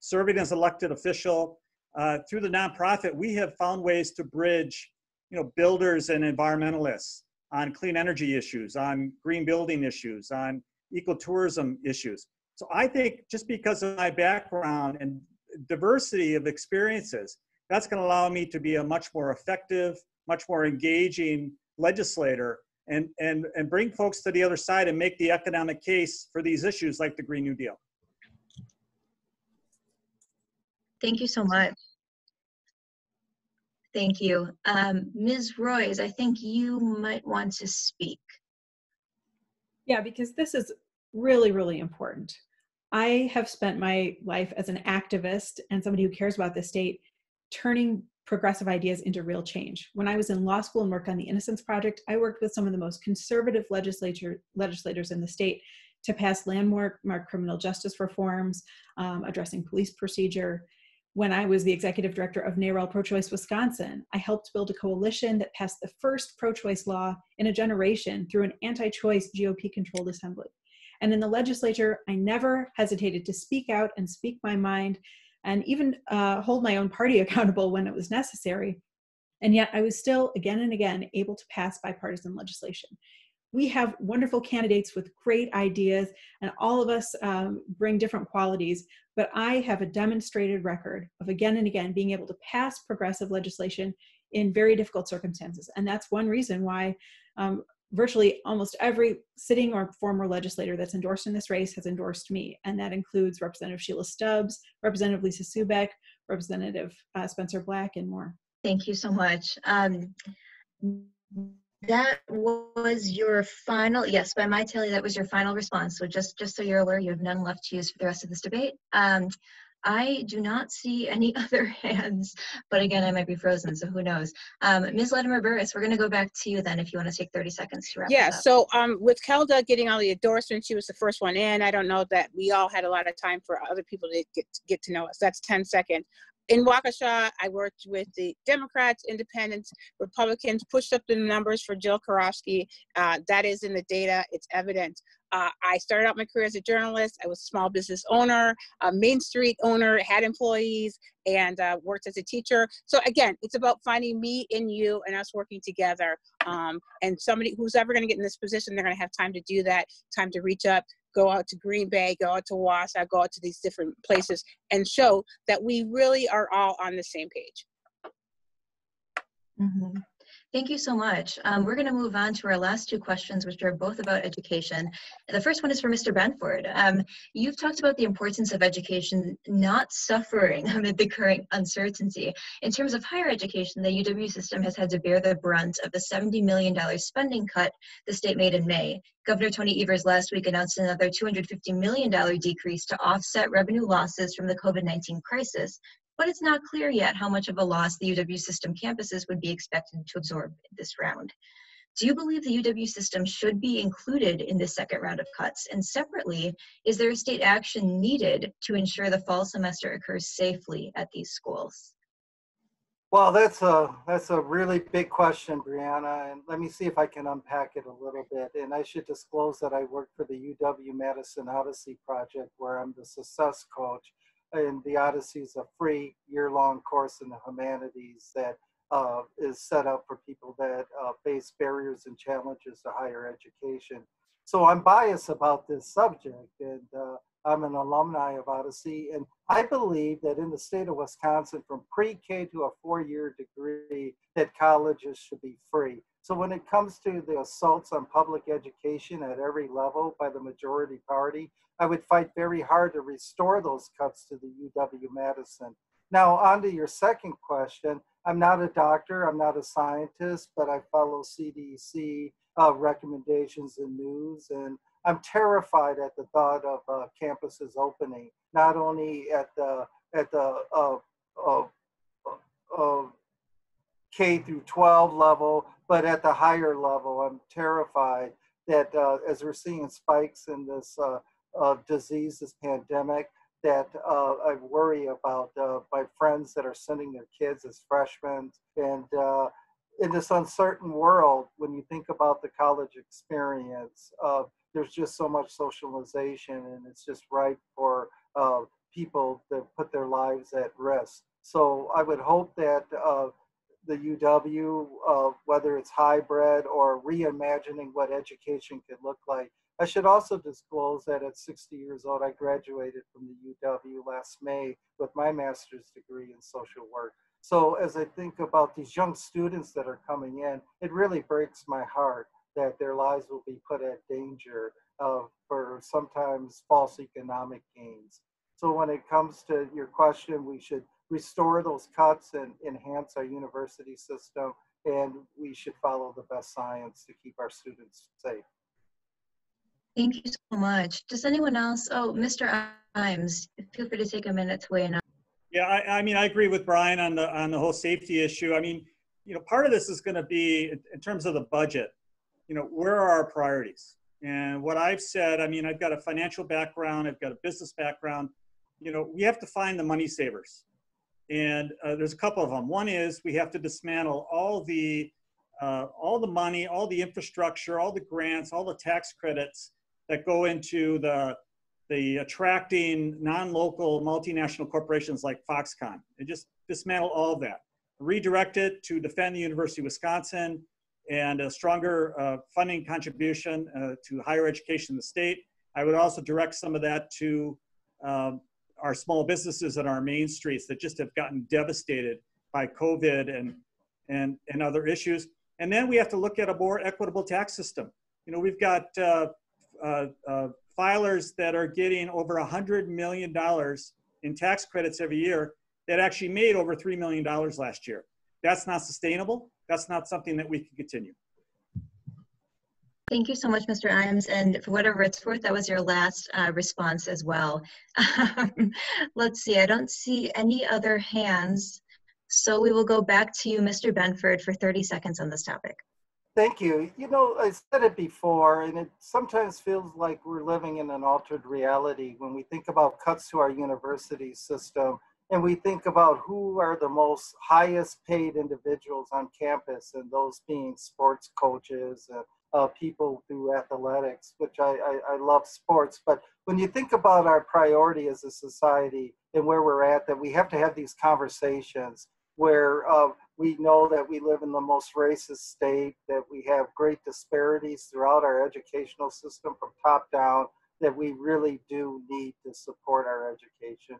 serving as elected official. Uh, through the nonprofit, we have found ways to bridge, you know, builders and environmentalists on clean energy issues, on green building issues, on ecotourism issues. So I think just because of my background and diversity of experiences, that's going to allow me to be a much more effective, much more engaging legislator and, and, and bring folks to the other side and make the economic case for these issues like the Green New Deal. Thank you so much. Thank you. Um, Ms. Roys, I think you might want to speak. Yeah, because this is really, really important. I have spent my life as an activist and somebody who cares about the state turning progressive ideas into real change. When I was in law school and worked on the Innocence Project, I worked with some of the most conservative legislature legislators in the state to pass landmark criminal justice reforms, um, addressing police procedure. When I was the executive director of NARAL Pro Choice Wisconsin, I helped build a coalition that passed the first pro choice law in a generation through an anti choice GOP controlled assembly. And in the legislature, I never hesitated to speak out and speak my mind and even uh, hold my own party accountable when it was necessary. And yet I was still again and again able to pass bipartisan legislation. We have wonderful candidates with great ideas, and all of us um, bring different qualities. But I have a demonstrated record of again and again being able to pass progressive legislation in very difficult circumstances. And that's one reason why um, virtually almost every sitting or former legislator that's endorsed in this race has endorsed me. And that includes Representative Sheila Stubbs, Representative Lisa Subeck, Representative uh, Spencer Black, and more. Thank you so much. Um, that was your final, yes, by my tally, that was your final response. So just, just so you're aware, you have none left to use for the rest of this debate. Um, I do not see any other hands, but again, I might be frozen, so who knows. Um, Ms. Latimer Burris, we're going to go back to you then if you want to take 30 seconds to wrap Yeah, so um, with Kelda getting all the endorsements, she was the first one in. I don't know that we all had a lot of time for other people to get, get to know us. That's 10 seconds. In Waukesha, I worked with the Democrats, Independents, Republicans, pushed up the numbers for Jill Karofsky. Uh, that is in the data, it's evident. Uh, I started out my career as a journalist. I was a small business owner, a Main Street owner, had employees, and uh, worked as a teacher. So again, it's about finding me in you and us working together. Um, and somebody who's ever going to get in this position, they're going to have time to do that, time to reach up, go out to Green Bay, go out to Wausau, go out to these different places and show that we really are all on the same page. Mhm. Thank you so much. Um, we're going to move on to our last two questions, which are both about education. The first one is for Mr. Benford. Um, you've talked about the importance of education not suffering amid the current uncertainty. In terms of higher education, the UW system has had to bear the brunt of the $70 million spending cut the state made in May. Governor Tony Evers last week announced another $250 million decrease to offset revenue losses from the COVID 19 crisis, but it's not clear yet how much of a loss the UW system campuses would be expected to absorb this round. Do you believe the UW system should be included in this second round of cuts? And separately, is there state action needed to ensure the fall semester occurs safely at these schools? Well, that's a that's a really big question, Briana, and let me see if I can unpack it a little bit. And I should disclose that I work for the UW Madison Odyssey project, where I'm the success coach and the Odyssey is a free year-long course in the humanities that uh, is set up for people that uh, face barriers and challenges to higher education. So I'm biased about this subject, and uh, I'm an alumni of Odyssey, and I believe that in the state of Wisconsin, from pre-K to a four-year degree, that colleges should be free. So when it comes to the assaults on public education at every level by the majority party, I would fight very hard to restore those cuts to the UW-Madison. Now, on to your second question. I'm not a doctor, I'm not a scientist, but I follow CDC uh, recommendations and news, and I'm terrified at the thought of uh, campuses opening, not only at the at the uh, uh, uh K through 12 level, but at the higher level, I'm terrified that uh, as we're seeing spikes in this uh, uh, disease, this pandemic, that uh, I worry about uh, my friends that are sending their kids as freshmen. And uh, in this uncertain world, when you think about the college experience, there's just so much socialization, and it's just right for people to put their lives at risk. So I would hope that the UW, whether it's hybrid or reimagining what education could look like. I should also disclose that at 60 years old, I graduated from the UW last May with my master's degree in social work. So as I think about these young students that are coming in, it really breaks my heart that their lives will be put at danger uh, for sometimes false economic gains. So when it comes to your question, we should restore those cuts and enhance our university system. And we should follow the best science to keep our students safe. Thank you so much. Does anyone else? Oh, Mr. Imes, feel free to take a minute to weigh in. Yeah, I, I mean, I agree with Brian on the on the whole safety issue. I mean, you know, part of this is going to be in terms of the budget. You know, where are our priorities? And what I've said, I mean, I've got a financial background, I've got a business background. You know, we have to find the money savers. And uh, there's a couple of them. One is we have to dismantle all the uh, all the money, all the infrastructure, all the grants, all the tax credits that go into the the attracting non-local multinational corporations like Foxconn. And just dismantle all of that. Redirect it to defend the University of Wisconsin and a stronger uh, funding contribution uh, to higher education in the state. I would also direct some of that to um, our small businesses and our main streets that just have gotten devastated by COVID and, and, and other issues. And then we have to look at a more equitable tax system. You know, we've got uh, uh, uh, filers that are getting over $100 million in tax credits every year that actually made over $3 million last year. That's not sustainable. That's not something that we can continue. Thank you so much, Mr. Imes. And for whatever it's worth, that was your last uh, response as well. Um, let's see, I don't see any other hands. So we will go back to you, Mr. Benford, for 30 seconds on this topic. Thank you. You know, I said it before, and it sometimes feels like we're living in an altered reality when we think about cuts to our university system and we think about who are the most highest paid individuals on campus, and those being sports coaches, uh, uh, people through athletics, which I, I, I, love sports. But when you think about our priority as a society and where we're at, that we have to have these conversations where uh, we know that we live in the most racist state, that we have great disparities throughout our educational system from top down, that we really do need to support our education.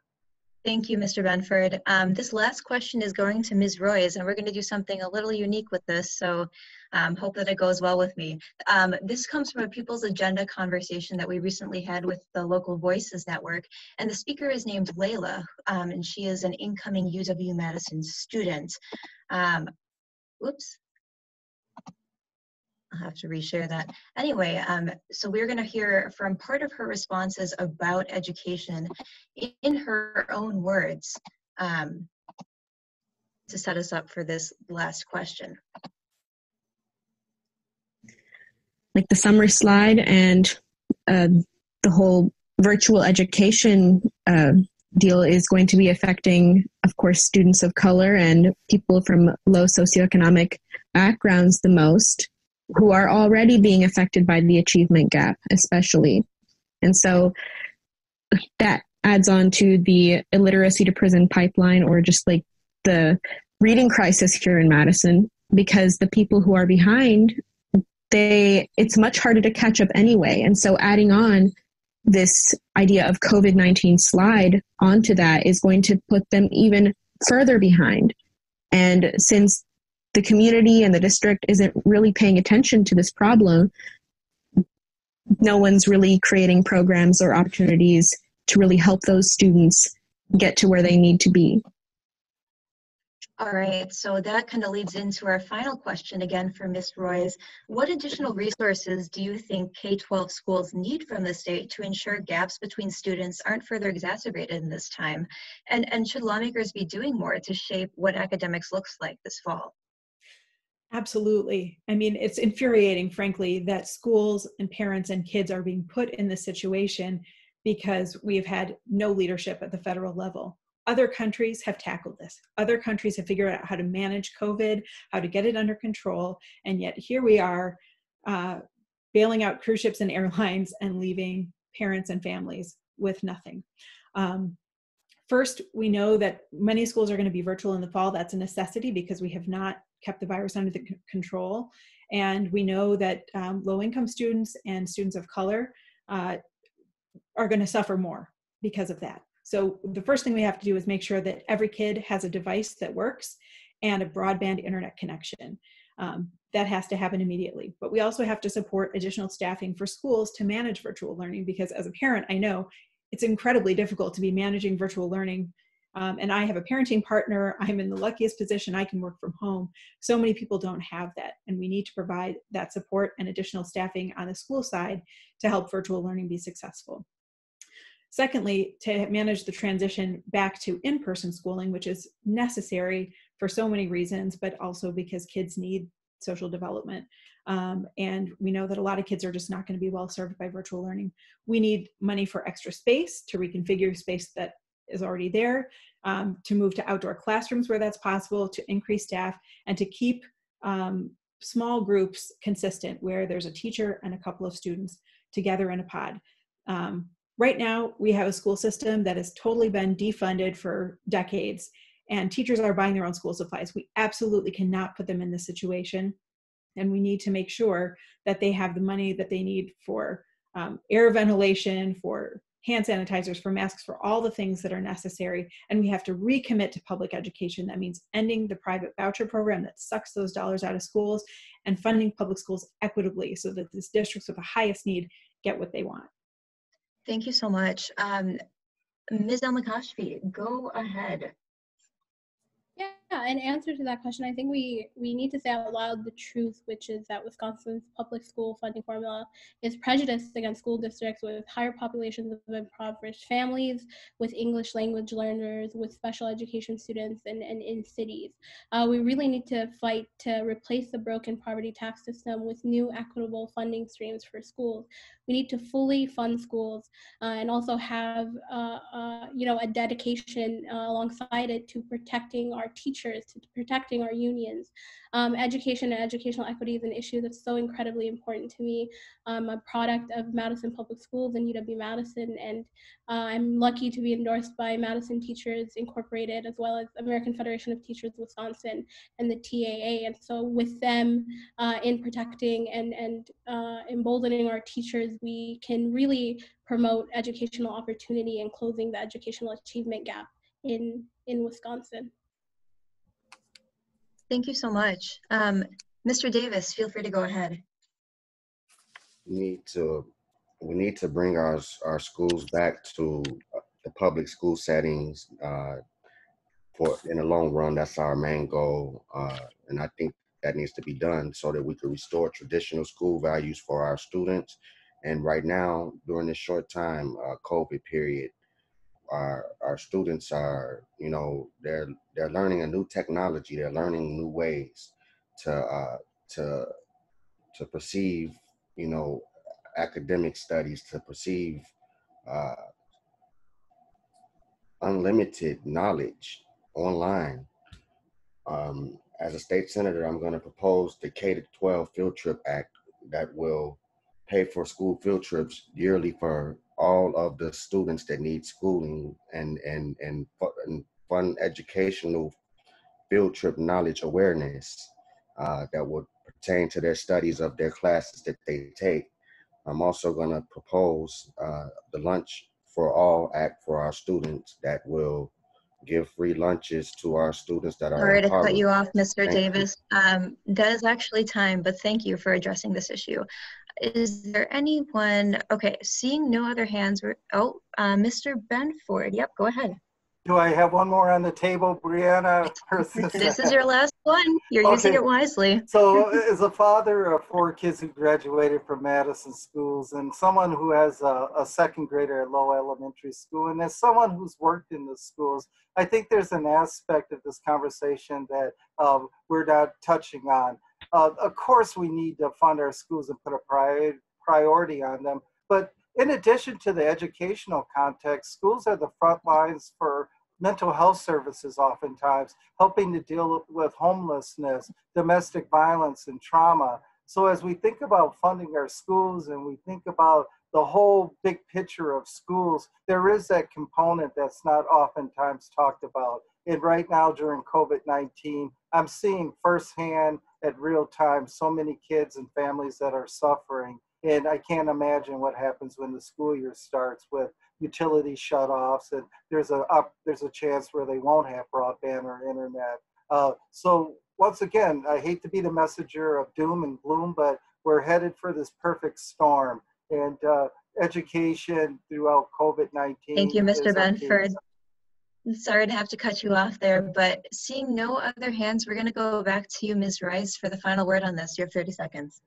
Thank you, Mr. Benford. Um, this last question is going to Ms. Roys, and we're going to do something a little unique with this, so um, hope that it goes well with me. Um, this comes from a People's Agenda conversation that we recently had with the Local Voices Network, and the speaker is named Layla, um, and she is an incoming UW-Madison student. Um, whoops, I'll have to reshare that. Anyway, um, so we're going to hear from part of her responses about education in her own words um, to set us up for this last question. Like the summer slide and uh, the whole virtual education uh, deal is going to be affecting, of course, students of color and people from low socioeconomic backgrounds the most who are already being affected by the achievement gap, especially. And so that adds on to the illiteracy to prison pipeline or just like the reading crisis here in Madison because the people who are behind they it's much harder to catch up anyway and so adding on this idea of covid-19 slide onto that is going to put them even further behind and since the community and the district isn't really paying attention to this problem, no one's really creating programs or opportunities to really help those students get to where they need to be. All right, so that kind of leads into our final question again for Ms. Roys. What additional resources do you think K-12 schools need from the state to ensure gaps between students aren't further exacerbated in this time? And, and should lawmakers be doing more to shape what academics looks like this fall? Absolutely. I mean, it's infuriating, frankly, that schools and parents and kids are being put in this situation because we have had no leadership at the federal level. Other countries have tackled this. Other countries have figured out how to manage COVID, how to get it under control. And yet here we are uh, bailing out cruise ships and airlines and leaving parents and families with nothing. Um, first, we know that many schools are going to be virtual in the fall. That's a necessity because we have not kept the virus under the control. And we know that um, low income students and students of color uh, are going to suffer more because of that. So the first thing we have to do is make sure that every kid has a device that works and a broadband internet connection. Um, that has to happen immediately. But we also have to support additional staffing for schools to manage virtual learning because as a parent, I know it's incredibly difficult to be managing virtual learning um, and I have a parenting partner. I'm in the luckiest position I can work from home. So many people don't have that, and we need to provide that support and additional staffing on the school side to help virtual learning be successful. Secondly, to manage the transition back to in person schooling, which is necessary for so many reasons, but also because kids need social development. Um, and we know that a lot of kids are just not going to be well served by virtual learning. We need money for extra space to reconfigure space that is already there, um, to move to outdoor classrooms where that's possible, to increase staff, and to keep um, small groups consistent where there's a teacher and a couple of students together in a pod. Um, right now, we have a school system that has totally been defunded for decades, and teachers are buying their own school supplies. We absolutely cannot put them in this situation, and we need to make sure that they have the money that they need for um, air ventilation, for hand sanitizers, for masks, for all the things that are necessary. And we have to recommit to public education. That means ending the private voucher program that sucks those dollars out of schools and funding public schools equitably so that these districts with the highest need get what they want. Thank you so much. Um, Ms. Elmikashfi, go ahead. Yeah, in answer to that question, I think we we need to say out loud the truth, which is that Wisconsin's public school funding formula is prejudiced against school districts with higher populations of impoverished families, with English language learners, with special education students, and, and in cities. Uh, we really need to fight to replace the broken poverty tax system with new equitable funding streams for schools. we need to fully fund schools uh, and also have uh, uh, you know a dedication uh, alongside it to protecting our teachers, to protecting our unions. Um, education and educational equity is an issue that's so incredibly important to me. I'm a product of Madison Public Schools and UW Madison, and uh, I'm lucky to be endorsed by Madison Teachers Incorporated as well as American Federation of Teachers Wisconsin and the TAA. And so, with them uh, in protecting and and emboldening our teachers we can really promote educational opportunity and closing the educational achievement gap in, in Wisconsin. Thank you so much. Um, Mr. Davis, feel free to go ahead. We need to we need to bring our our schools back to the public school settings. Uh, for in the long run, that's our main goal, uh, and I think that needs to be done so that we can restore traditional school values for our students and right now, during this short time, uh, COVID period, our our students are, you know, they're they're learning a new technology. They're learning new ways to uh, to to perceive, you know, academic studies, to perceive uh, unlimited knowledge online. Um, as a state senator, I'm going to propose the K to 12 Field Trip Act that will pay for school field trips yearly for all of the students that need schooling and and and, and fun educational field trip knowledge awareness uh, that would pertain to their studies of their classes that they take. I'm also going to propose uh, the lunch for all act for our students that will give free lunches to our students that are. Sorry to cut you off, Mr. Thank Davis. Um, that is actually time, but thank you for addressing this issue. Is there anyone, okay, seeing no other hands, oh, uh, Mr. Benford, yep, go ahead. Do I have one more on the table, Briana? this is your last one. You're okay. using it wisely. so, as a father of four kids who graduated from Madison schools, and someone who has a, a second grader at Lowell Elementary School, and as someone who's worked in the schools, I think there's an aspect of this conversation that um, we're not touching on. Uh, of course, we need to fund our schools and put a pri- priority on them. But in addition to the educational context, schools are the front lines for mental health services, oftentimes, helping to deal with homelessness, domestic violence, and trauma. So, as we think about funding our schools and we think about the whole big picture of schools, there is that component that's not oftentimes talked about. And right now, during COVID 19, I'm seeing firsthand at real time so many kids and families that are suffering. And I can't imagine what happens when the school year starts with utility shutoffs and there's a up, there's a chance where they won't have broadband or internet. Uh, so once again, I hate to be the messenger of doom and gloom, but we're headed for this perfect storm. And uh, education throughout COVID 19. Thank you, Mr. Benford. Sorry to have to cut you off there, but seeing no other hands, we're going to go back to you, Ms. Roys, for the final word on this. You have 30 seconds.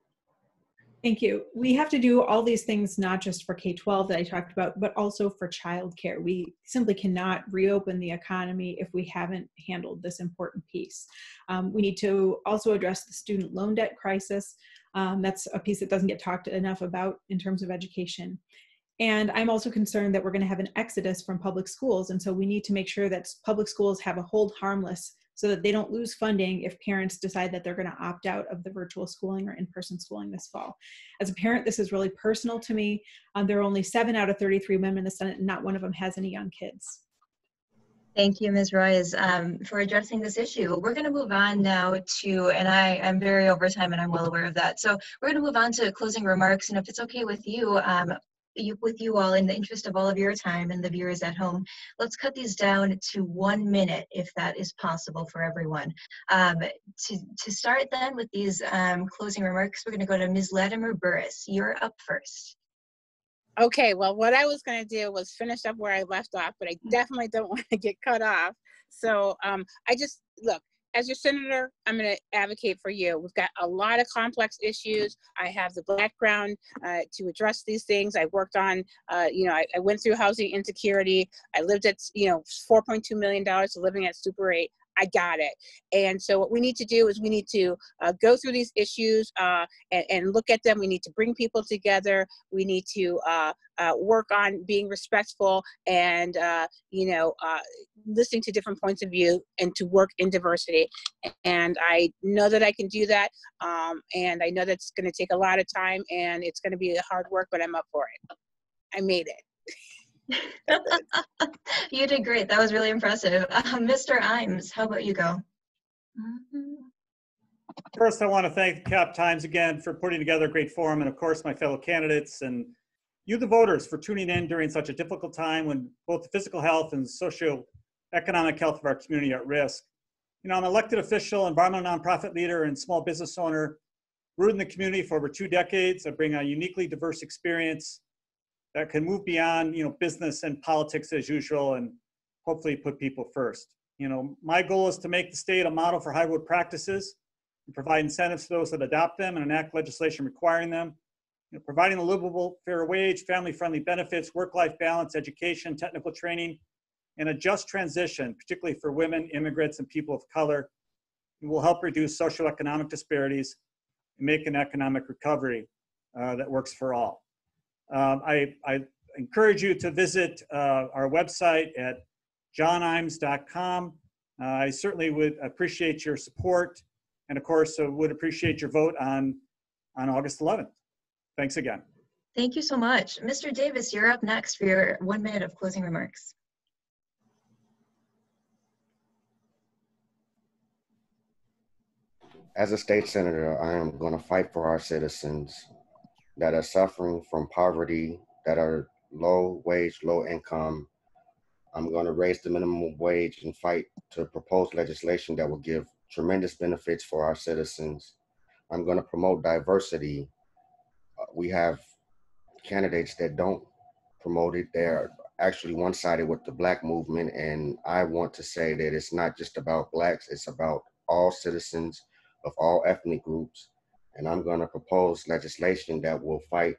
Thank you. We have to do all these things not just for K 12 that I talked about, but also for childcare. We simply cannot reopen the economy if we haven't handled this important piece. Um, we need to also address the student loan debt crisis. Um, that's a piece that doesn't get talked enough about in terms of education. And I'm also concerned that we're going to have an exodus from public schools. And so we need to make sure that public schools have a hold harmless so that they don't lose funding if parents decide that they're going to opt out of the virtual schooling or in person schooling this fall. As a parent, this is really personal to me. Um, there are only seven out of 33 women in the Senate, and not one of them has any young kids. Thank you, Ms. Roys, um, for addressing this issue. We're going to move on now to, and I am very over time and I'm well aware of that. So we're going to move on to closing remarks. And if it's okay with you, um, you, with you all in the interest of all of your time and the viewers at home, let's cut these down to one minute if that is possible for everyone. Um, to, to start then with these um, closing remarks, we're going to go to Ms. Latimer Burris. You're up first. Okay, well, what I was going to do was finish up where I left off, but I mm. definitely don't want to get cut off. So um, I just, look, as your senator, I'm going to advocate for you. We've got a lot of complex issues. I have the background uh, to address these things. I worked on, uh, you know, I, I, went through housing insecurity. I lived at, you know, $4.2 million living at Super 8. I got it. And so what we need to do is we need to uh, go through these issues uh, and, and, look at them. We need to bring people together. We need to uh, uh work on being respectful and, uh, you know, uh, listening to different points of view and to work in diversity. And I know that I can do that. Um, and I know that's going to take a lot of time and it's going to be hard work, but I'm up for it. I made it. you did great. That was really impressive. Uh, Mr. Imes, how about you go? First, I want to thank Cap Times again for putting together a great forum, and of course, my fellow candidates and you, the voters, for tuning in during such a difficult time when both the physical health and socio-economic health of our community are at risk. You know, I'm an elected official, environmental nonprofit leader, and small business owner, rooted in the community for over two decades. I bring a uniquely diverse experience that can move beyond you know business and politics as usual and hopefully put people first. You know my goal is to make the state a model for high road practices and provide incentives to those that adopt them and enact legislation requiring them. You know, providing a livable fair wage family friendly benefits work life balance education technical training and a just transition particularly for women immigrants and people of color will help reduce social economic disparities and make an economic recovery uh, that works for all um, I, I, encourage you to visit uh, our website at johnimes.com. Uh, I certainly would appreciate your support and of course uh, would appreciate your vote on, on August 11th. Thanks again. Thank you so much. Mr. Davis, you're up next for your one minute of closing remarks. As a state senator, I am going to fight for our citizens that are suffering from poverty, that are low wage, low income. I'm going to raise the minimum wage and fight to propose legislation that will give tremendous benefits for our citizens. I'm going to promote diversity. Uh, we have candidates that don't promote it. They're actually one sided with the Black movement. And I want to say that it's not just about Blacks, it's about all citizens of all ethnic groups and I'm going to propose legislation that will fight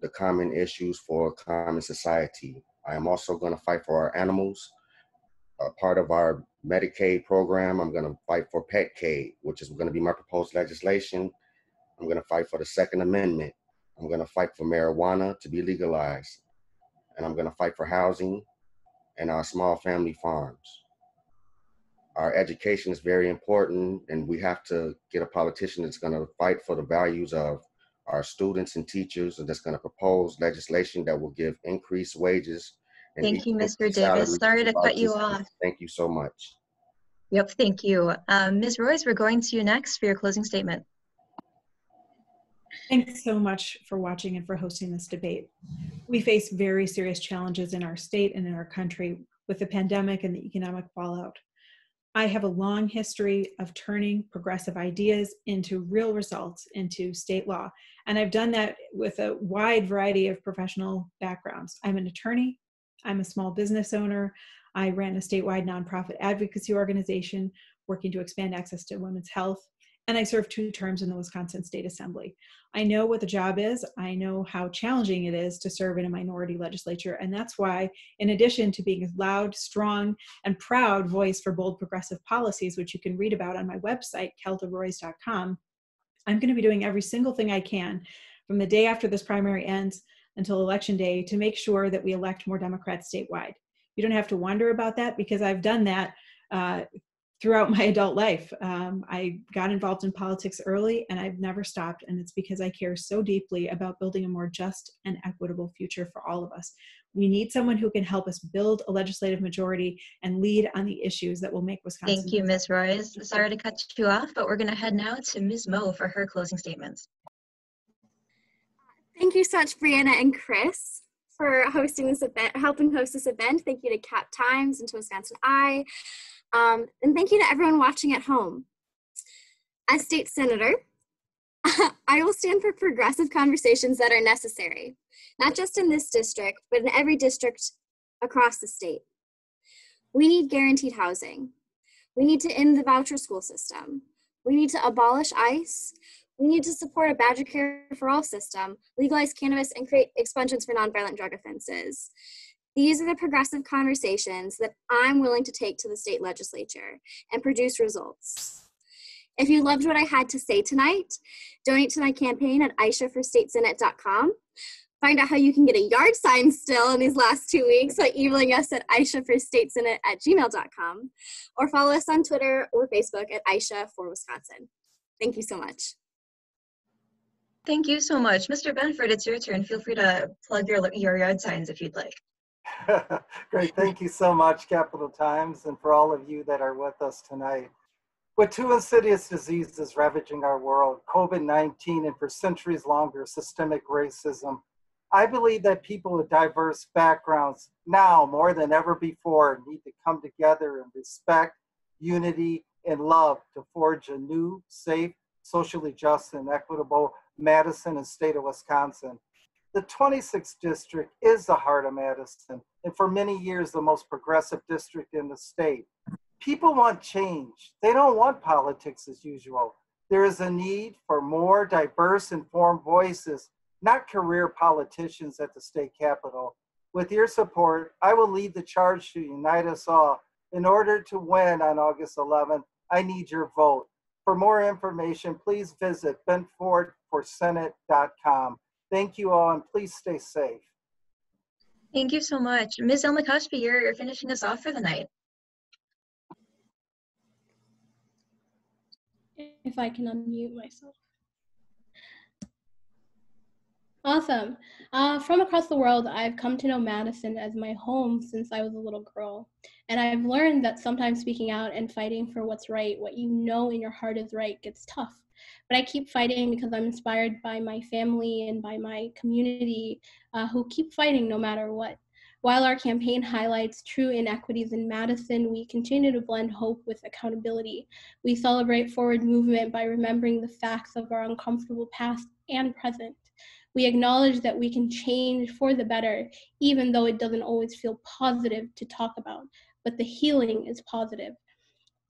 the common issues for a common society. I am also going to fight for our animals. A part of our Medicaid program, I'm going to fight for Petcaid, which is going to be my proposed legislation. I'm going to fight for the Second Amendment. I'm going to fight for marijuana to be legalized. And I'm going to fight for housing and our small family farms our education is very important and we have to get a politician that's going to fight for the values of our students and teachers and that's going to propose legislation that will give increased wages thank you mr davis. sorry to cut you off. Thank you so much. Yep thank you. Um, ms Roys we're going to you next for your closing statement. Thanks so much for watching and for hosting this debate. We face very serious challenges in our state and in our country with the pandemic and the economic fallout. I have a long history of turning progressive ideas into real results, into state law. And I've done that with a wide variety of professional backgrounds. I'm an attorney, I'm a small business owner, I ran a statewide nonprofit advocacy organization working to expand access to women's health and I served two terms in the Wisconsin State Assembly. I know what the job is. I know how challenging it is to serve in a minority legislature. And that's why, in addition to being a loud, strong, and proud voice for bold progressive policies, which you can read about on my website, keldaroys.com, I'm going to be doing every single thing I can from the day after this primary ends until election day to make sure that we elect more Democrats statewide. You don't have to wonder about that because I've done that uh, throughout my adult life. Um, I got involved in politics early and I've never stopped. And it's because I care so deeply about building a more just and equitable future for all of us. We need someone who can help us build a legislative majority and lead on the issues that will make Wisconsin. Thank you, Ms. Roys. Sorry to cut you off, but we're going to head now to Ms. Moe for her closing statements. Thank you so much, Briana and Chris for hosting this event, helping host this event. Thank you to Cap Times and to Wisconsin Eye. Um, and thank you to everyone watching at home. As state senator, I will stand for progressive conversations that are necessary, not just in this district, but in every district across the state. We need guaranteed housing. We need to end the voucher school system. We need to abolish ICE. We need to support a Badger Care for All system, legalize cannabis, and create expungements for nonviolent drug offenses. These are the progressive conversations that I'm willing to take to the state legislature and produce results. If you loved what I had to say tonight, donate to my campaign at aishaforstatesenate.com. Find out how you can get a yard sign still in these last two weeks by emailing us at aishaforstatesenate at gmail.com or follow us on Twitter or Facebook at Aisha for Wisconsin. Thank you so much. Thank you so much. Mr. Benford, it's your turn. Feel free to plug your, your yard signs if you'd like. Great. Thank you so much, Capital Times, and for all of you that are with us tonight. With two insidious diseases ravaging our world, COVID 19 and for centuries longer, systemic racism, I believe that people with diverse backgrounds now more than ever before need to come together in respect, unity, and love to forge a new, safe, socially just, and equitable Madison and state of Wisconsin. The 26th district is the heart of Madison, and for many years, the most progressive district in the state people want change. They don't want politics as usual. There is a need for more diverse, informed voices, not career politicians at the state capitol. With your support, I will lead the charge to unite us all. In order to win on August 11th, I need your vote. For more information, please visit benfordforsenate.com. Thank you all and please stay safe. Thank you so much. Ms. Elmikashfi, you're, you're finishing us off for the night. if I can unmute myself. Awesome. Uh, from across the world, I've come to know Madison as my home since I was a little girl. And I've learned that sometimes speaking out and fighting for what's right, what you know in your heart is right, gets tough. But I keep fighting because I'm inspired by my family and by my community uh, who keep fighting no matter what. While our campaign highlights true inequities in Madison, we continue to blend hope with accountability. We celebrate forward movement by remembering the facts of our uncomfortable past and present. We acknowledge that we can change for the better, even though it doesn't always feel positive to talk about, but the healing is positive.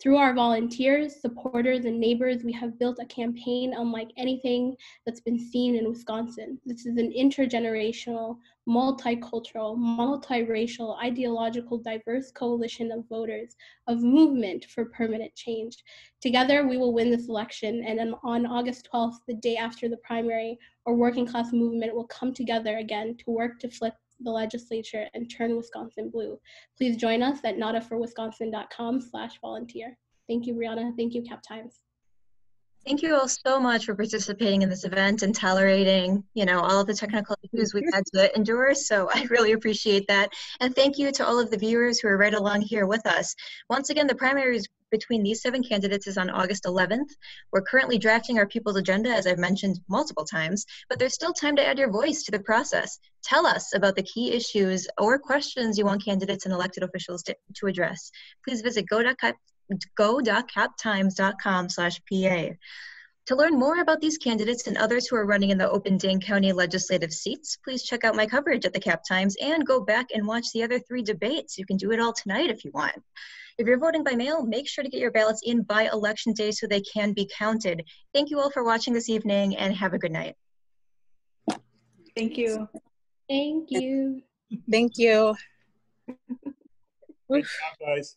Through our volunteers, supporters, and neighbors, we have built a campaign unlike anything that's been seen in Wisconsin. This is an intergenerational, multicultural, multiracial, ideological, diverse coalition of voters, of movement for permanent change. Together, we will win this election, and on August 12th, the day after the primary, our working class movement will come together again to work to flip the legislature and turn Wisconsin blue. Please join us at nadaforwisconsin.com slash volunteer. Thank you, Briana. Thank you, Cap Times. Thank you all so much for participating in this event and tolerating, you know, all the technical issues we've had to endure. So I really appreciate that. And thank you to all of the viewers who are right along here with us. Once again, the primaries between these seven candidates is on August 11th. We're currently drafting our people's agenda, as I've mentioned multiple times, but there's still time to add your voice to the process. Tell us about the key issues or questions you want candidates and elected officials to, to address. Please visit go.captimes.com slash PA. To learn more about these candidates and others who are running in the open Dane County legislative seats, please check out my coverage at the Cap Times and go back and watch the other three debates. You can do it all tonight if you want. If you're voting by mail, make sure to get your ballots in by election day so they can be counted. Thank you all for watching this evening and have a good night. Thank you. Thank you. Thank you. Good job, guys.